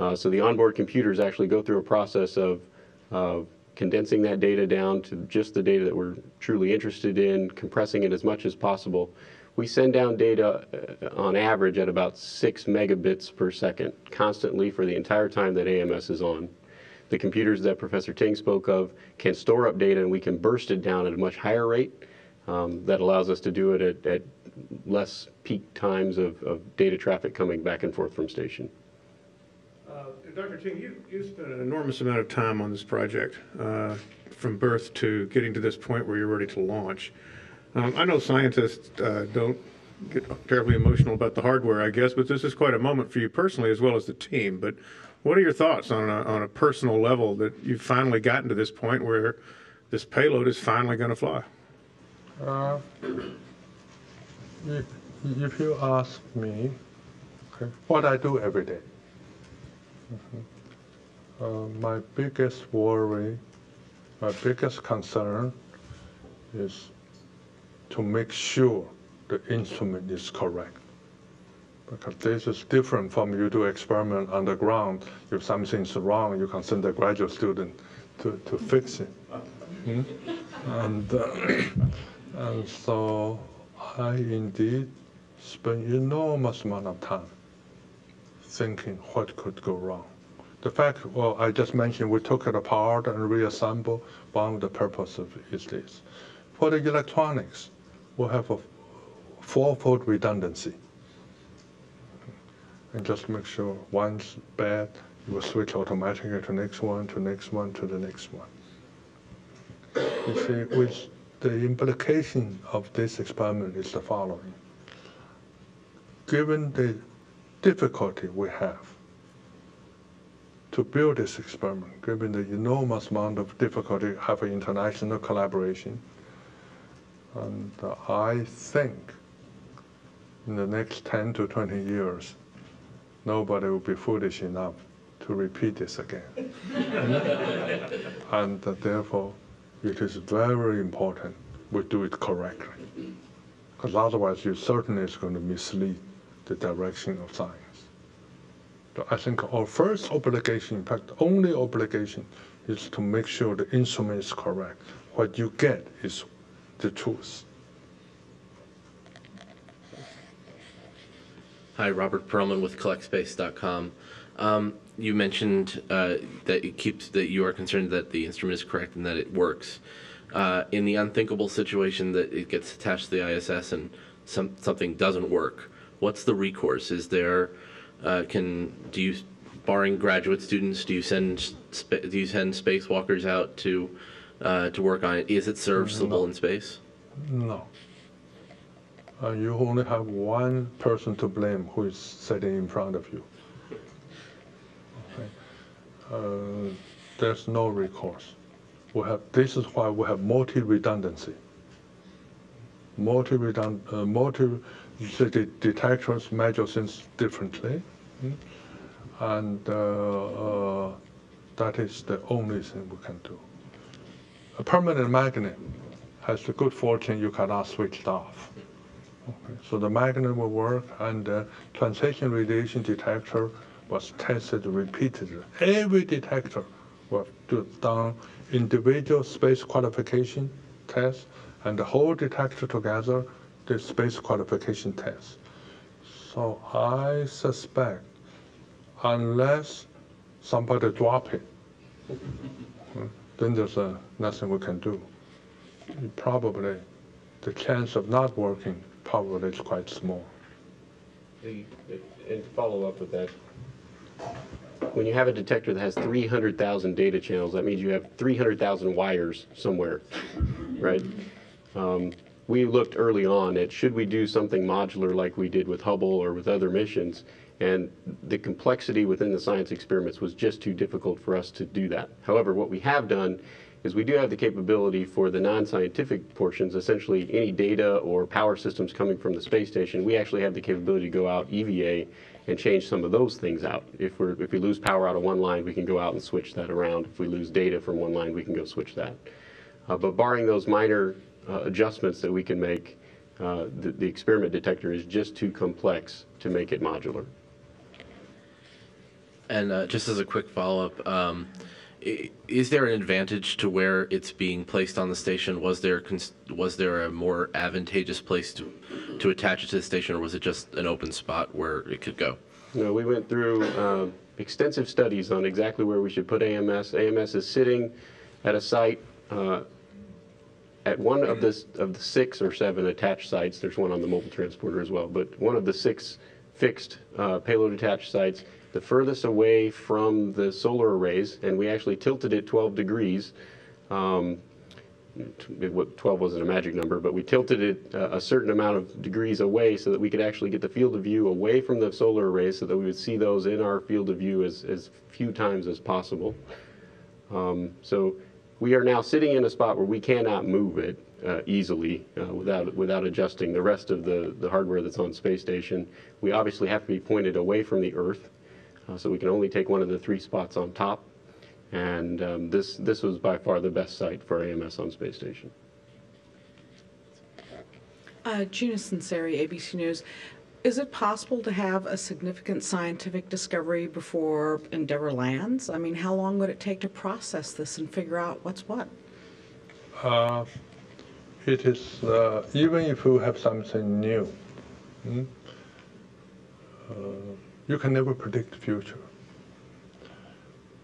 Speaker 2: Uh, so the onboard computers actually go through a process of uh, condensing that data down to just the data that we're truly interested in, compressing it as much as possible. We send down data uh, on average at about 6 megabits per second, constantly for the entire time that AMS is on. The computers that Professor Ting spoke of can store up data and we can burst it down at a much higher rate. Um, that allows us to do it at, at less peak times of, of data traffic coming back and forth from station.
Speaker 5: Uh, Dr. Ting, you, you spent an enormous amount of time on this project, uh, from birth to getting to this point where you're ready to launch. Um, I know scientists uh, don't get terribly emotional about the hardware, I guess, but this is quite a moment for you personally as well as the team. But what are your thoughts on a, on a personal level that you've finally gotten to this point where this payload is finally going to fly?
Speaker 3: Uh, [clears throat] if, if you ask me, okay, what I do every day, Mhm. uh, my biggest worry, my biggest concern is to make sure the instrument is correct. Because this is different from you do experiment on the ground. If something's wrong, you can send a graduate student to, to fix it. Hmm? And uh, [coughs] and so I indeed spent enormous amount of time thinking what could go wrong. The fact, well, I just mentioned we took it apart and reassembled. One of the purposes is this. For the electronics, we have a four-fold redundancy. and just make sure one's bad, you will switch automatically to next one, to next one, to the next one. You see, with the implication of this experiment is the following. Given the difficulty we have to build this experiment, given the enormous amount of difficulty having international collaboration, and I think in the next 10 to 20 years, nobody will be foolish enough to repeat this again. [laughs] and uh, therefore, it is very important we do it correctly. Because otherwise, you certainly is going to mislead the direction of science. So I think our first obligation, in fact, only obligation, is to make sure the instrument is correct. What you get is the truth.
Speaker 6: Hi, Robert Pearlman with CollectSpace.com. Um, you mentioned uh, that it keeps that you are concerned that the instrument is correct and that it works. Uh, in the unthinkable situation that it gets attached to the ISS and some, something doesn't work, what's the recourse? Is there uh, can do you, barring graduate students, do you send do you send spacewalkers out to uh, to work on it? Is it serviceable in space?
Speaker 3: No. Uh, you only have one person to blame who is sitting in front of you. Okay. Uh, there's no recourse. We have, this is why we have multi-redundancy. Multi-redund, uh, multi, the detectors measure things differently. mm, And uh, uh, that is the only thing we can do. A permanent magnet has the good fortune you cannot switch it off. Okay, So the magnet will work and the transition radiation detector was tested repeatedly. Every detector was done individual space qualification test and the whole detector together, the space qualification test. So I suspect unless somebody drop it, [laughs] then there's uh, nothing we can do. Probably the chance of not working probably is quite small.
Speaker 2: And follow up with that, when you have a detector that has 300,000 data channels, that means you have 300,000 wires somewhere, [laughs] right? Um, We looked early on at should we do something modular like we did with Hubble or with other missions, and the complexity within the science experiments was just too difficult for us to do that. However, what we have done is we do have the capability for the non-scientific portions, essentially any data or power systems coming from the space station, we actually have the capability to go out EVA and change some of those things out. If we're, if we lose power out of one line, we can go out and switch that around. If we lose data from one line, we can go switch that. Uh, but barring those minor uh, adjustments that we can make, uh, the, the experiment detector is just too complex to make it modular.
Speaker 6: And uh, just as a quick follow-up, um, is there an advantage to where it's being placed on the station? Was there was there a more advantageous place to to attach it to the station, or was it just an open spot where it could go?
Speaker 2: Know, we went through uh, extensive studies on exactly where we should put AMS. AMS is sitting at a site uh, at one of the of the six or seven attached sites. There's one on the mobile transporter as well, but one of the six fixed uh, payload attached sites, the furthest away from the solar arrays, and we actually tilted it 12 degrees. Um, 12 wasn't a magic number, but we tilted it uh, a certain amount of degrees away so that we could actually get the field of view away from the solar arrays so that we would see those in our field of view as, as few times as possible. Um, so we are now sitting in a spot where we cannot move it uh, easily uh, without, without adjusting the rest of the, the hardware that's on space station. We obviously have to be pointed away from the Earth, uh, so we can only take one of the three spots on top. And um, this, this was by far the best site for AMS on space station.
Speaker 7: Uh, Gina Sunseri, ABC News. Is it possible to have a significant scientific discovery before Endeavour lands? I mean, how long would it take to process this and figure out what's what?
Speaker 3: Uh, it is, uh, even if you have something new, hmm, uh, you can never predict the future.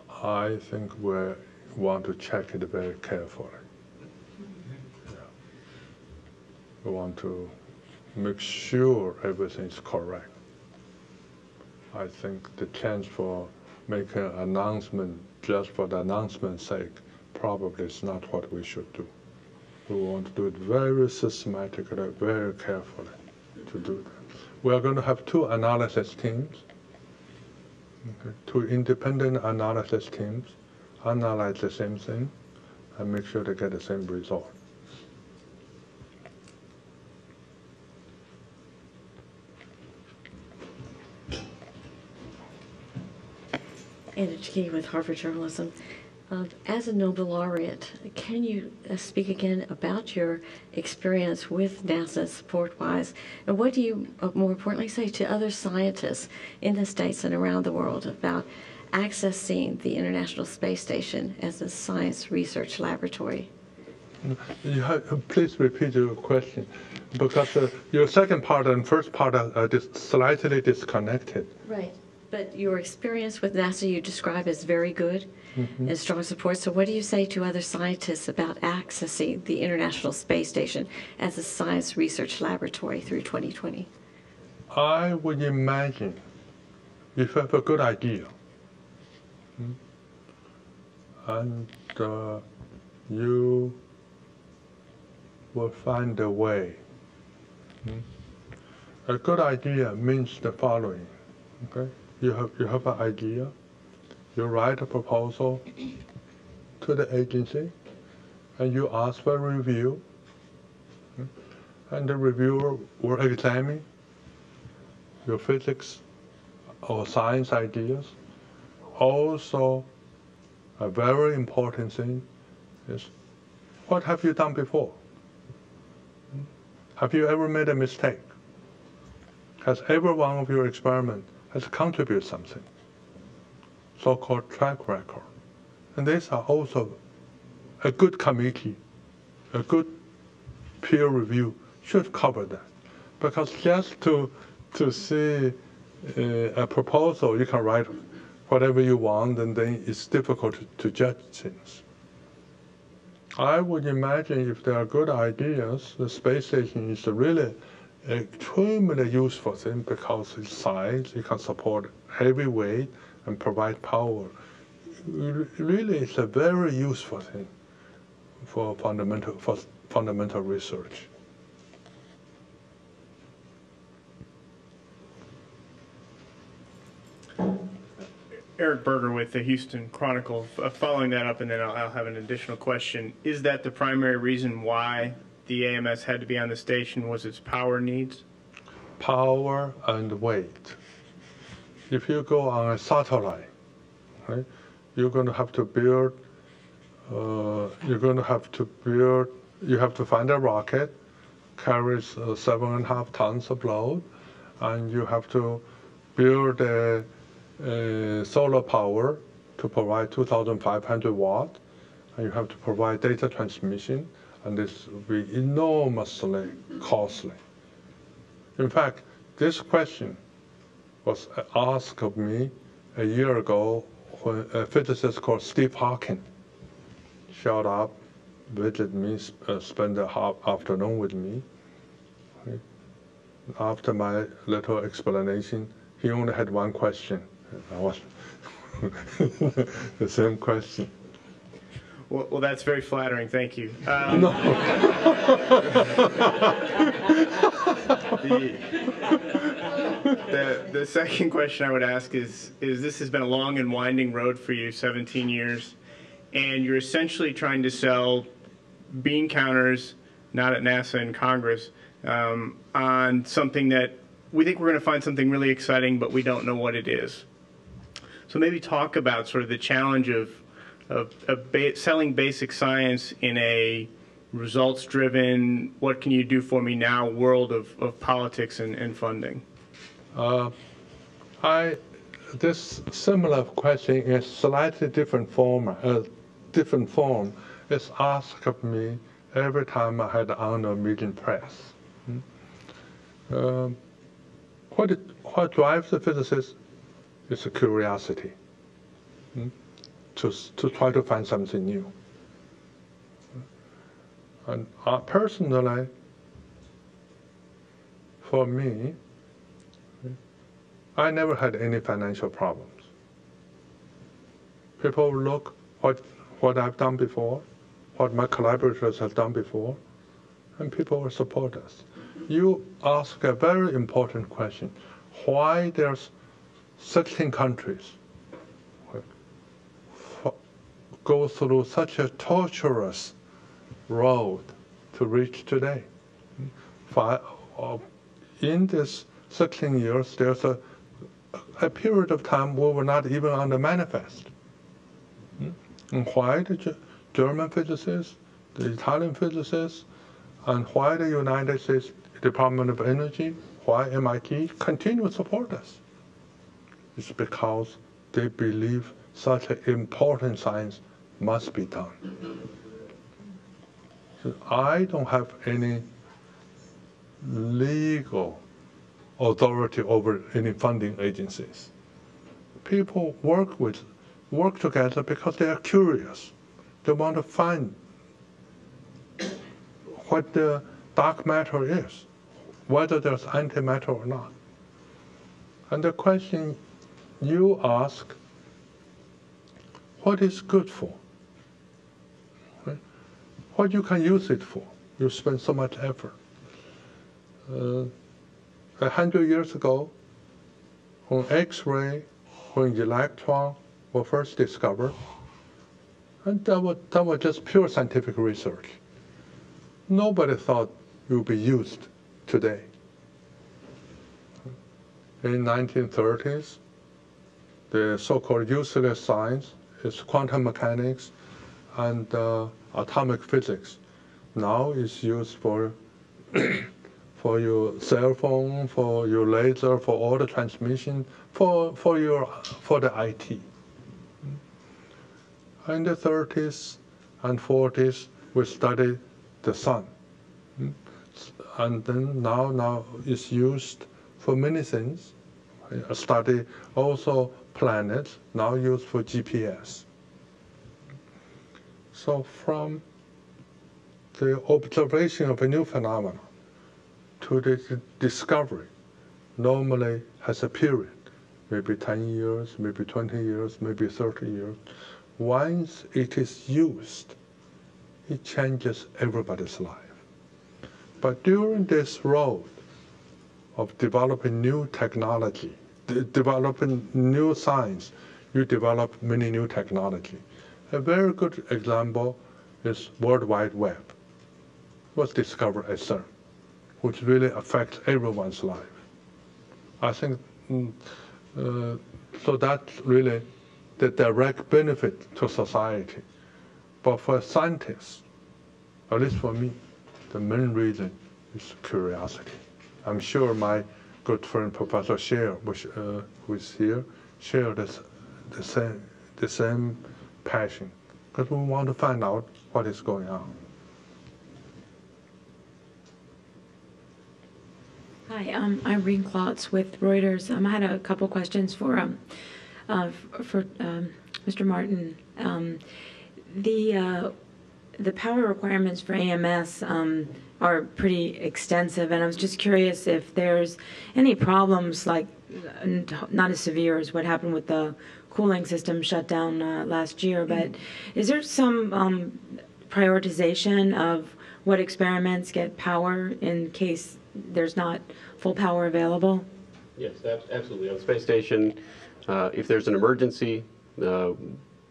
Speaker 3: I think we want to check it very carefully. Yeah. We want to make sure everything is correct. I think the chance for making an announcement just for the announcement's sake probably is not what we should do. We want to do it very systematically, very carefully to do that. We are going to have two analysis teams, okay, two independent analysis teams, analyze the same thing and make sure they get the same result.
Speaker 8: Anna Chikey with Harvard Journalism. Uh, as a Nobel laureate, can you uh, speak again about your experience with NASA support-wise, and what do you, uh, more importantly, say to other scientists in the states and around the world about accessing the International Space Station as a science research laboratory?
Speaker 3: You have, please repeat your question, because uh, your second part and first part are, are dis- slightly disconnected.
Speaker 8: Right. But your experience with NASA you describe as very good and strong support. So, what do you say to other scientists about accessing the International Space Station as a science research laboratory through 2020?
Speaker 3: I would imagine if you have a good idea hmm, and uh, you will find a way. hmm. A good idea means the following. Okay, you have you have an idea, you write a proposal to the agency, and you ask for a review, and the reviewer will examine your physics or science ideas. Also, a very important thing is what have you done before? Have you ever made a mistake? Has every one of your experiments has contributed something? So-called track record. And these are also a good committee, a good peer review should cover that. Because just to to see uh, a proposal, you can write whatever you want, and then it's difficult to, to judge things. I would imagine if there are good ideas, the space station is really extremely useful thing because its size, it can support heavy weight and provide power. Re- Really, it's a very useful thing for fundamental for fundamental research.
Speaker 9: Eric Berger with the Houston Chronicle. Following that up, and then I'll have an additional question. Is that the primary reason why the AMS had to be on the station? Was its power needs?
Speaker 3: power and weight. If you go on a satellite, right, you're going to have to build. Uh, you're going to have to build. You have to find a rocket, carries uh, seven and a half tons of load, and you have to build a, a solar power to provide 2,500 watt, and you have to provide data transmission, and this will be enormously costly. In fact, this question was asked of me a year ago when a physicist called Steve Hawking showed up, visited me, uh, spent a half afternoon with me. After my little explanation, he only had one question. I was [laughs] the same question.
Speaker 9: Well, well, that's very flattering. Thank you. Um, the, the, the second question I would ask is, is this has been a long and winding road for you, 17 years, and you're essentially trying to sell bean counters, not at NASA and Congress, um, on something that we think we're going to find something really exciting, but we don't know what it is. So maybe talk about sort of the challenge of, of, of ba- selling basic science in a results-driven, what can you do for me now world of, of politics and, and funding.
Speaker 3: Uh, I this similar question in a slightly different form, uh, different form, is asked of me every time I had honor of meeting press. Um, what what drives the physicist is a curiosity. hmm, To to try to find something new. And uh, personally, for me, I never had any financial problems. People look what what I've done before, what my collaborators have done before, and people will support us. You ask a very important question: Why there's 16 countries go through such a torturous road to reach today? Uh, In this 16 years, there's a, a period of time where we were not even on the manifest. And why the German physicists, the Italian physicists, and why the United States Department of Energy, why MIT continue to support us? It's because they believe such an important science must be done. So I don't have any legal authority over any funding agencies. People work with, work together because they are curious. They want to find what the dark matter is, whether there's antimatter or not. And the question you ask, what is good for? What you can use it for? You spend so much effort. Uh, a hundred years ago, when X-ray, when the electron were first discovered, and that was, that was just pure scientific research. Nobody thought it would be used today. In 1930s, the so-called useless science is quantum mechanics and uh, atomic physics. Now is used for [clears throat] for your cell phone, for your laser, for all the transmission, for for your for the IT. In the 30s and 40s, we studied the sun, and then now now it's used for many things. I study also planets, now used for GPS. So from the observation of a new phenomenon to the discovery normally has a period, maybe 10 years, maybe 20 years, maybe 30 years. Once it is used, it changes everybody's life. But during this road of developing new technology, de- developing new science, you develop many new technology. A very good example is World Wide Web. was discovered at CERN, which really affects everyone's life. I think mm, uh, so. That's really the direct benefit to society. But for scientists, at least for me, the main reason is curiosity. I'm sure my good friend Professor Schael, which, uh, who is here, share this, the same the same passion because we want to find out what is going on.
Speaker 10: Hi, um, Irene Klotz with Reuters. Um, I had a couple questions for um, uh, for um, Mr. Martin. Um, the uh, the power requirements for AMS um, are pretty extensive, and I was just curious if there's any problems like not as severe as what happened with the cooling system shut down uh, last year, but is there some um, prioritization of what experiments get power in case there's not full power available?
Speaker 2: Yes, absolutely. On the space station, uh, if there's an emergency, uh,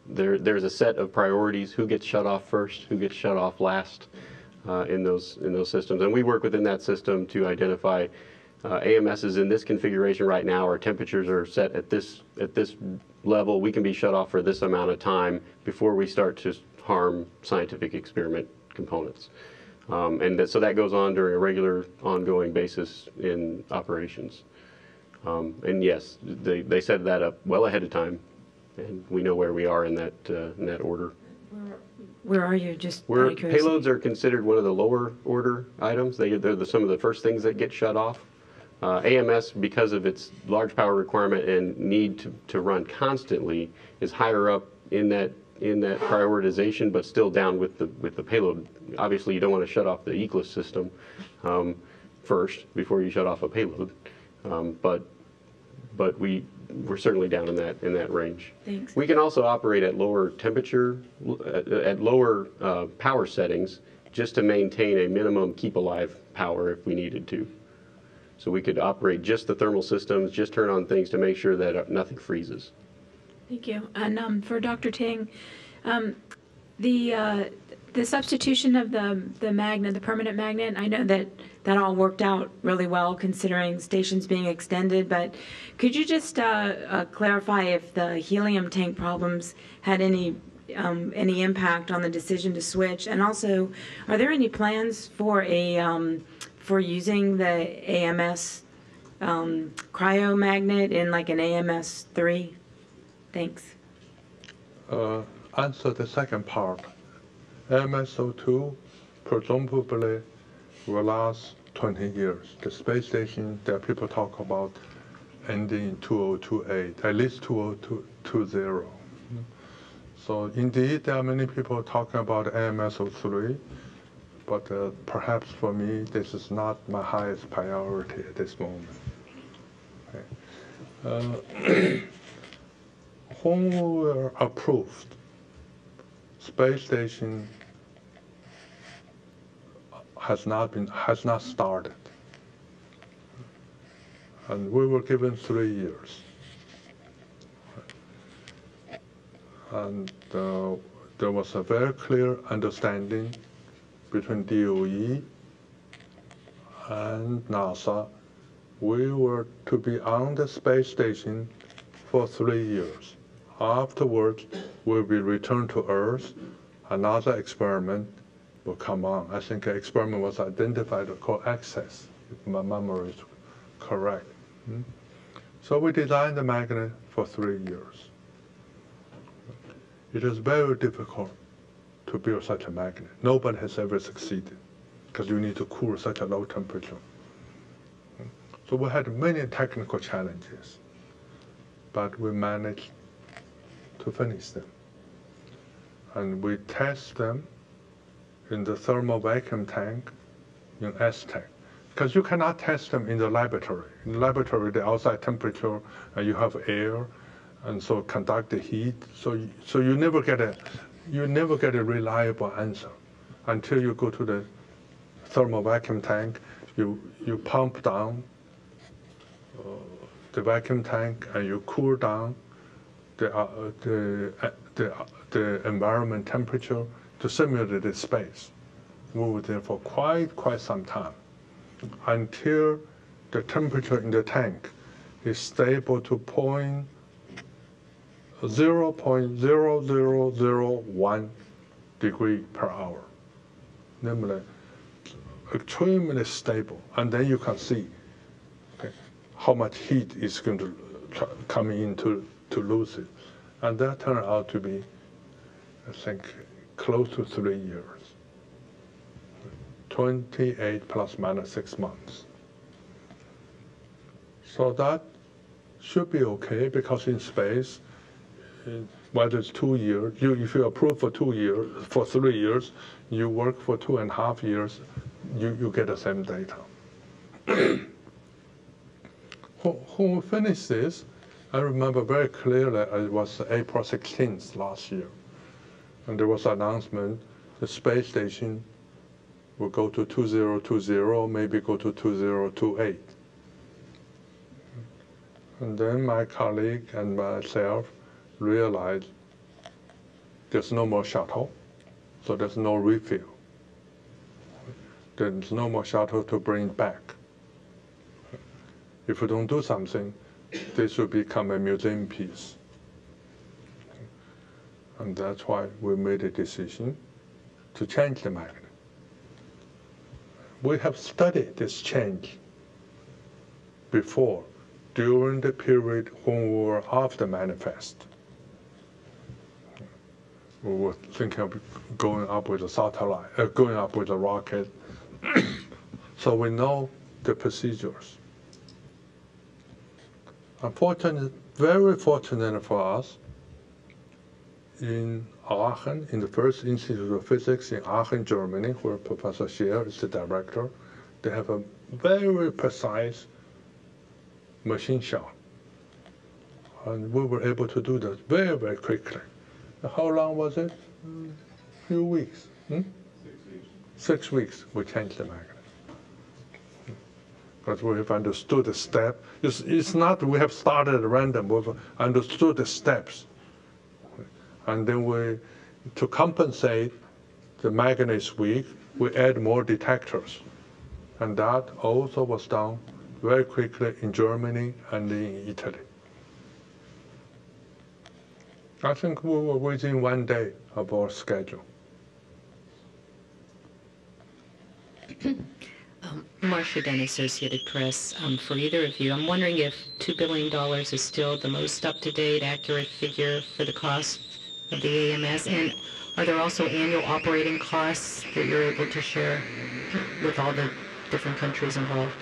Speaker 2: there, there's a set of priorities, who gets shut off first, who gets shut off last uh, in those, in those systems. And we work within that system to identify uh, AMSs in this configuration right now, our temperatures are set at this, at this level. We can be shut off for this amount of time before we start to harm scientific experiment components. Um, and that, so that goes on during a regular, ongoing basis in operations. Um, and yes, they, they set that up well ahead of time, and we know where we are in that uh, in that order.
Speaker 10: Where are you? Just
Speaker 2: Where payloads are considered one of the lower order items, they they're the, some of the first things that get shut off. Uh, AMS, because of its large power requirement and need to, to run constantly, is higher up in that in that prioritization, but still down with the with the payload. Obviously, you don't want to shut off the ECLSS system um, first before you shut off a payload, um, but but we, we're certainly down in that, in that range.
Speaker 10: Thanks.
Speaker 2: We can also operate at lower temperature, at, at lower uh, power settings, just to maintain a minimum keep alive power if we needed to. So we could operate just the thermal systems, just turn on things to make sure that uh, nothing freezes.
Speaker 10: Thank you. And um, for Dr. Ting, um, the uh, the substitution of the the magnet, the permanent magnet, I know that that all worked out really well considering stations being extended. But could you just uh, uh, clarify if the helium tank problems had any um, any impact on the decision to switch? And also, are there any plans for a um, for using the AMS um, cryo magnet in like an AMS three? Thanks.
Speaker 3: Uh, answer the second part. AMS-02 presumably will last 20 years. The space station that people talk about ending in 2028, at least 2020. So indeed, there are many people talking about AMS-03, but uh, perhaps for me, this is not my highest priority at this moment. Okay. Uh, [clears throat] when we were approved, space station has not been has not started, and we were given three years, and uh, there was a very clear understanding between DOE and NASA. We were to be on the space station for three years. Afterwards, we'll be returned to Earth. Another experiment will come on. I think an experiment was identified called Access, if my memory is correct. Hmm? So we designed the magnet for three years. It is very difficult to build such a magnet. Nobody has ever succeeded because you need to cool such a low temperature. So we had many technical challenges, but we managed to finish them. And we test them in the thermal vacuum tank in ESTEC. Because you cannot test them in the laboratory. In the laboratory, the outside temperature, and you have air, and so conduct the heat. So, you, so you never get a, you never get a reliable answer until you go to the thermal vacuum tank. You you pump down uh, the vacuum tank and you cool down the, uh, the, uh, the, uh, the environment temperature to simulate the space. We were there for quite, quite some time until the temperature in the tank is stable to point 0.0001 degree per hour. Namely, extremely stable. And then you can see okay, how much heat is going to uh, come into to lose it. And that turned out to be, I think, close to three years. 28 plus minus six months. So that should be okay because in space, whether it's two years, you, if you approve for two years, for three years, you work for two and a half years, you, you get the same data. [coughs] when we finish this, I remember very clearly uh, it was April 16th last year. And there was an announcement the space station will go to 2020, maybe go to 2028. And then my colleague and myself realized there's no more shuttle, so there's no refill. There's no more shuttle to bring back. If we don't do something, this will become a museum piece. And that's why we made a decision to change the magnet. We have studied this change before, during the period when we were off the manifest. We were thinking of going up with a satellite, uh, going up with a rocket. [clears throat] so we know the procedures. Unfortunately, very fortunate for us, in Aachen, in the first Institute of Physics in Aachen, Germany, where Professor Schael is the director, they have a very precise machine shop. And we were able to do that very, very quickly. How long was it? Mm, few weeks. Hmm? Six weeks, we changed the magnet. Because we have understood the step. It's, it's not we have started random, we've understood the steps. And then we, to compensate the magnet is weak, we add more detectors. And that also was done very quickly in Germany and in Italy. I think we were within one day of our schedule. [clears throat]
Speaker 11: Um, Marcia Dunn, Associated Press. Um, for either of you, I'm wondering if $2 billion is still the most up-to-date, accurate figure for the cost of the AMS, and are there also annual operating costs that you're able to share with all the different countries involved?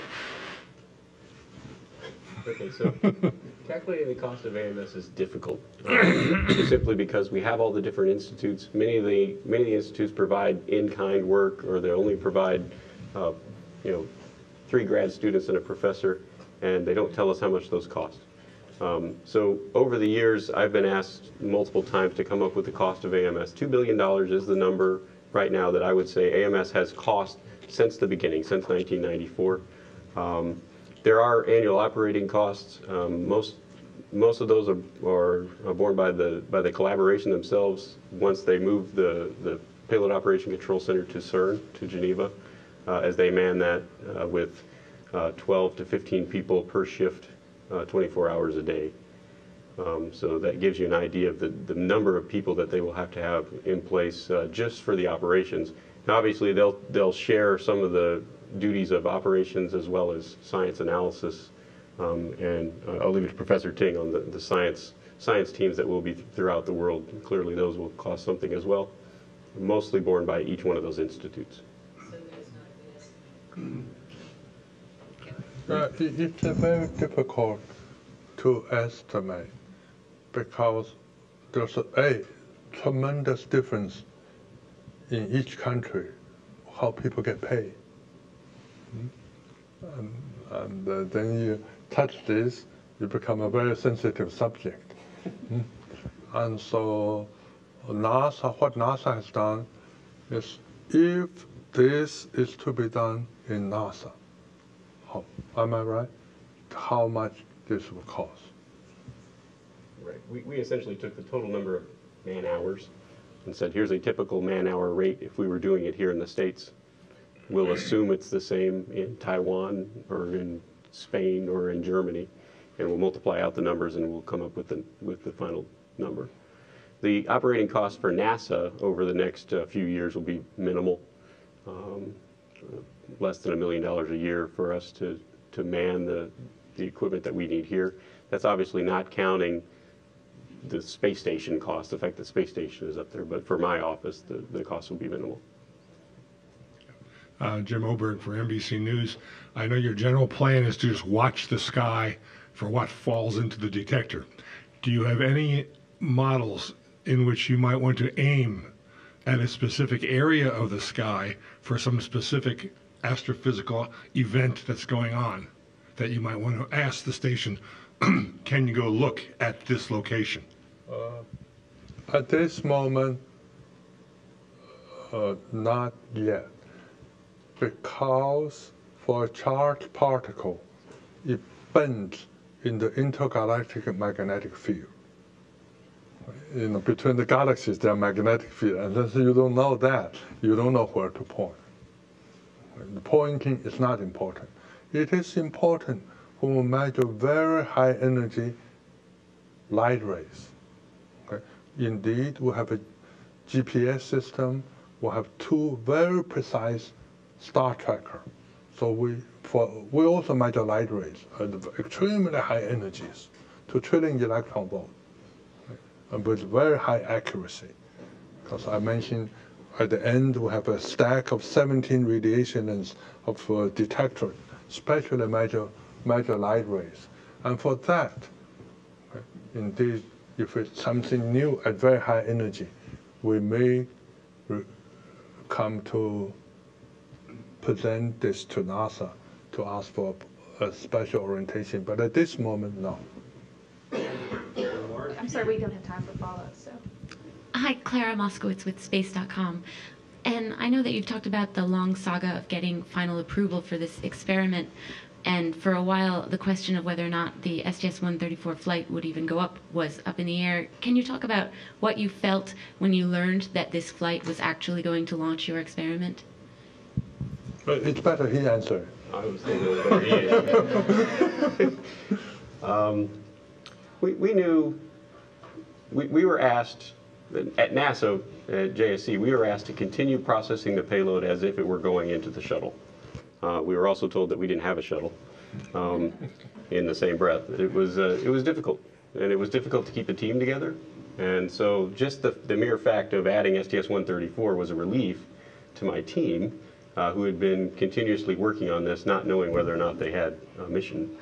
Speaker 2: Okay, so [laughs] calculating the cost of AMS is difficult, um, simply because we have all the different institutes. Many of the many of the institutes provide in-kind work, or they only provide, uh, you know, three grad students and a professor, and they don't tell us how much those cost. Um, so over the years, I've been asked multiple times to come up with the cost of AMS. Two billion dollars is the number right now that I would say AMS has cost since the beginning, since 1994. Um, there are annual operating costs. Um, most most of those are, are, are borne by the by the collaboration themselves. Once they move the the payload operation control center to CERN to Geneva, uh, as they man that uh, with uh, 12 to 15 people per shift, uh, 24 hours a day. Um, so that gives you an idea of the, the number of people that they will have to have in place uh, just for the operations. Now, obviously, they'll they'll share some of the duties of operations as well as science analysis. Um, and uh, I'll leave it to Professor Ting on the, the science science teams that will be throughout the world. Clearly, those will cost something as well, mostly borne by each one of those institutes.
Speaker 3: Uh, it's very difficult to estimate because there's a tremendous difference in each country how people get paid. And, and uh, then you touch this, you become a very sensitive subject. and so NASA, what NASA has done is if this is to be done in NASA, how, am I right? How much this will cost?
Speaker 2: Right. We, we essentially took the total number of man hours and said, here's a typical man hour rate if we were doing it here in the States. We'll assume it's the same in Taiwan or in Spain or in Germany, and we'll multiply out the numbers and we'll come up with the, with the final number. The operating cost for NASA over the next uh, few years will be minimal, um, less than a million dollars a year for us to, to man the, the equipment that we need here. That's obviously not counting the space station cost, the fact that the space station is up there, but for my office, the, the cost will be minimal.
Speaker 12: Uh, Jim Oberg for NBC News. I know your general plan is to just watch the sky for what falls into the detector. Do you have any models in which you might want to aim at a specific area of the sky for some specific astrophysical event that's going on that you might want to ask the station, [clears throat] can you go look at this location?
Speaker 3: Uh, at this moment, uh, not yet, because for a charged particle, it bends in the intergalactic magnetic field. You know, between the galaxies, there are magnetic field, and since you don't know that, you don't know where to point. The pointing is not important. It is important when we measure very high energy light rays. Okay? Indeed, we have a GPS system. We have two very precise star tracker. So we for we also measure light rays uh, at extremely high energies, two trillion electron volt, and with very high accuracy. Because I mentioned at the end we have a stack of 17 radiations of uh, detector, specially measure measure light rays, and for that, okay, indeed, if it's something new at very high energy, we may come to present this to NASA to ask for a special orientation. But at this moment, no.
Speaker 13: I'm sorry, we don't have time for follow-up, so.
Speaker 14: Hi, Clara Moskowitz with Space.com. And I know that you've talked about the long saga of getting final approval for this experiment. And for a while, the question of whether or not the STS 134 flight would even go up was up in the air. Can you talk about what you felt when you learned that this flight was actually going to launch your experiment?
Speaker 3: But it's better he answer.
Speaker 2: I was thinking it was better he answer. [laughs] um, we, we knew, we, we were asked, at NASA, at JSC, we were asked to continue processing the payload as if it were going into the shuttle. Uh, we were also told that we didn't have a shuttle um, in the same breath. It was, uh, it was difficult, and it was difficult to keep the team together. And so just the, the mere fact of adding STS-134 was a relief to my team, uh, who had been continuously working on this, not knowing whether or not they had a mission.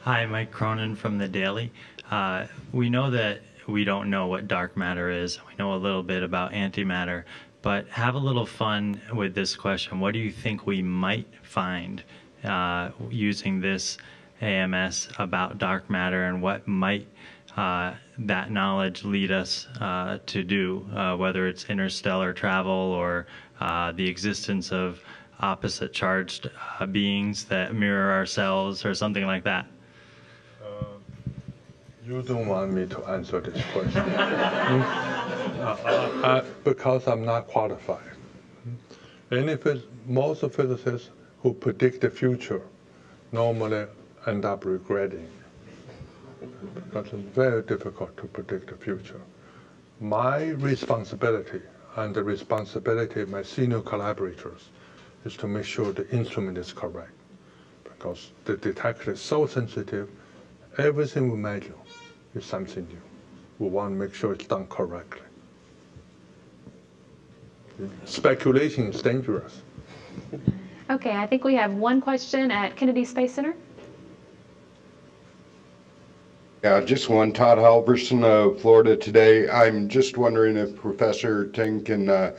Speaker 15: Hi, Mike Cronin from The Daily. Uh, we know that we don't know what dark matter is. We know a little bit about antimatter, but have a little fun with this question. What do you think we might find uh, using this AMS about dark matter, and what might uh, that knowledge lead us uh, to do, uh, whether it's interstellar travel or uh, the existence of opposite charged uh, beings that mirror ourselves or something like that?
Speaker 3: You don't want me to answer this question [laughs] uh, because I'm not qualified. Any phys- most physicists who predict the future normally end up regretting because it's very difficult to predict the future. My responsibility and the responsibility of my senior collaborators is to make sure the instrument is correct because the detector is so sensitive, everything we measure is something new. We want to make sure it's done correctly. Speculation is dangerous.
Speaker 1: Okay, I think we have one question at Kennedy Space Center.
Speaker 16: Yeah, just one. Todd Halvorson of Florida Today. I'm just wondering if Professor Ting can uh,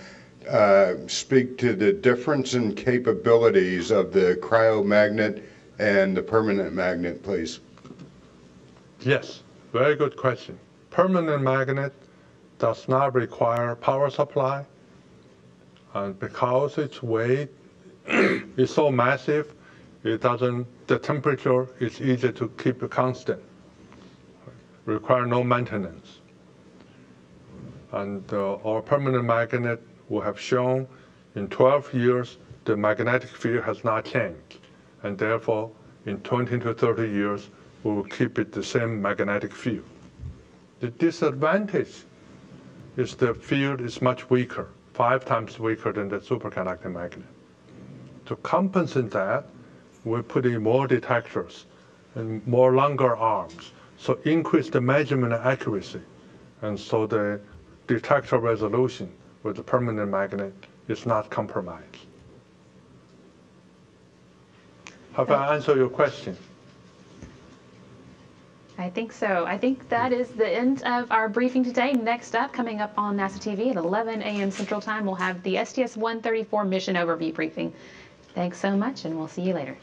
Speaker 16: uh, speak to the difference in capabilities of the cryomagnet and the permanent magnet, please.
Speaker 3: Yes, very good question. Permanent magnet does not require power supply, and because its weight [clears throat] is so massive, it doesn't. The temperature is easy to keep constant require no maintenance. And uh, our permanent magnet we have shown in 12 years the magnetic field has not changed. And therefore, in 20 to 30 years, we will keep it the same magnetic field. The disadvantage is the field is much weaker, five times weaker than the superconducting magnet. To compensate that, we put in more detectors and more longer arms so increase the measurement accuracy. And so the detector resolution with the permanent magnet is not compromised. Have I answered your question?
Speaker 1: I think so. I think that is the end of our briefing today. Next up, coming up on NASA TV at 11 a.m. Central Time, we'll have the STS-134 mission overview briefing. Thanks so much, and we'll see you later.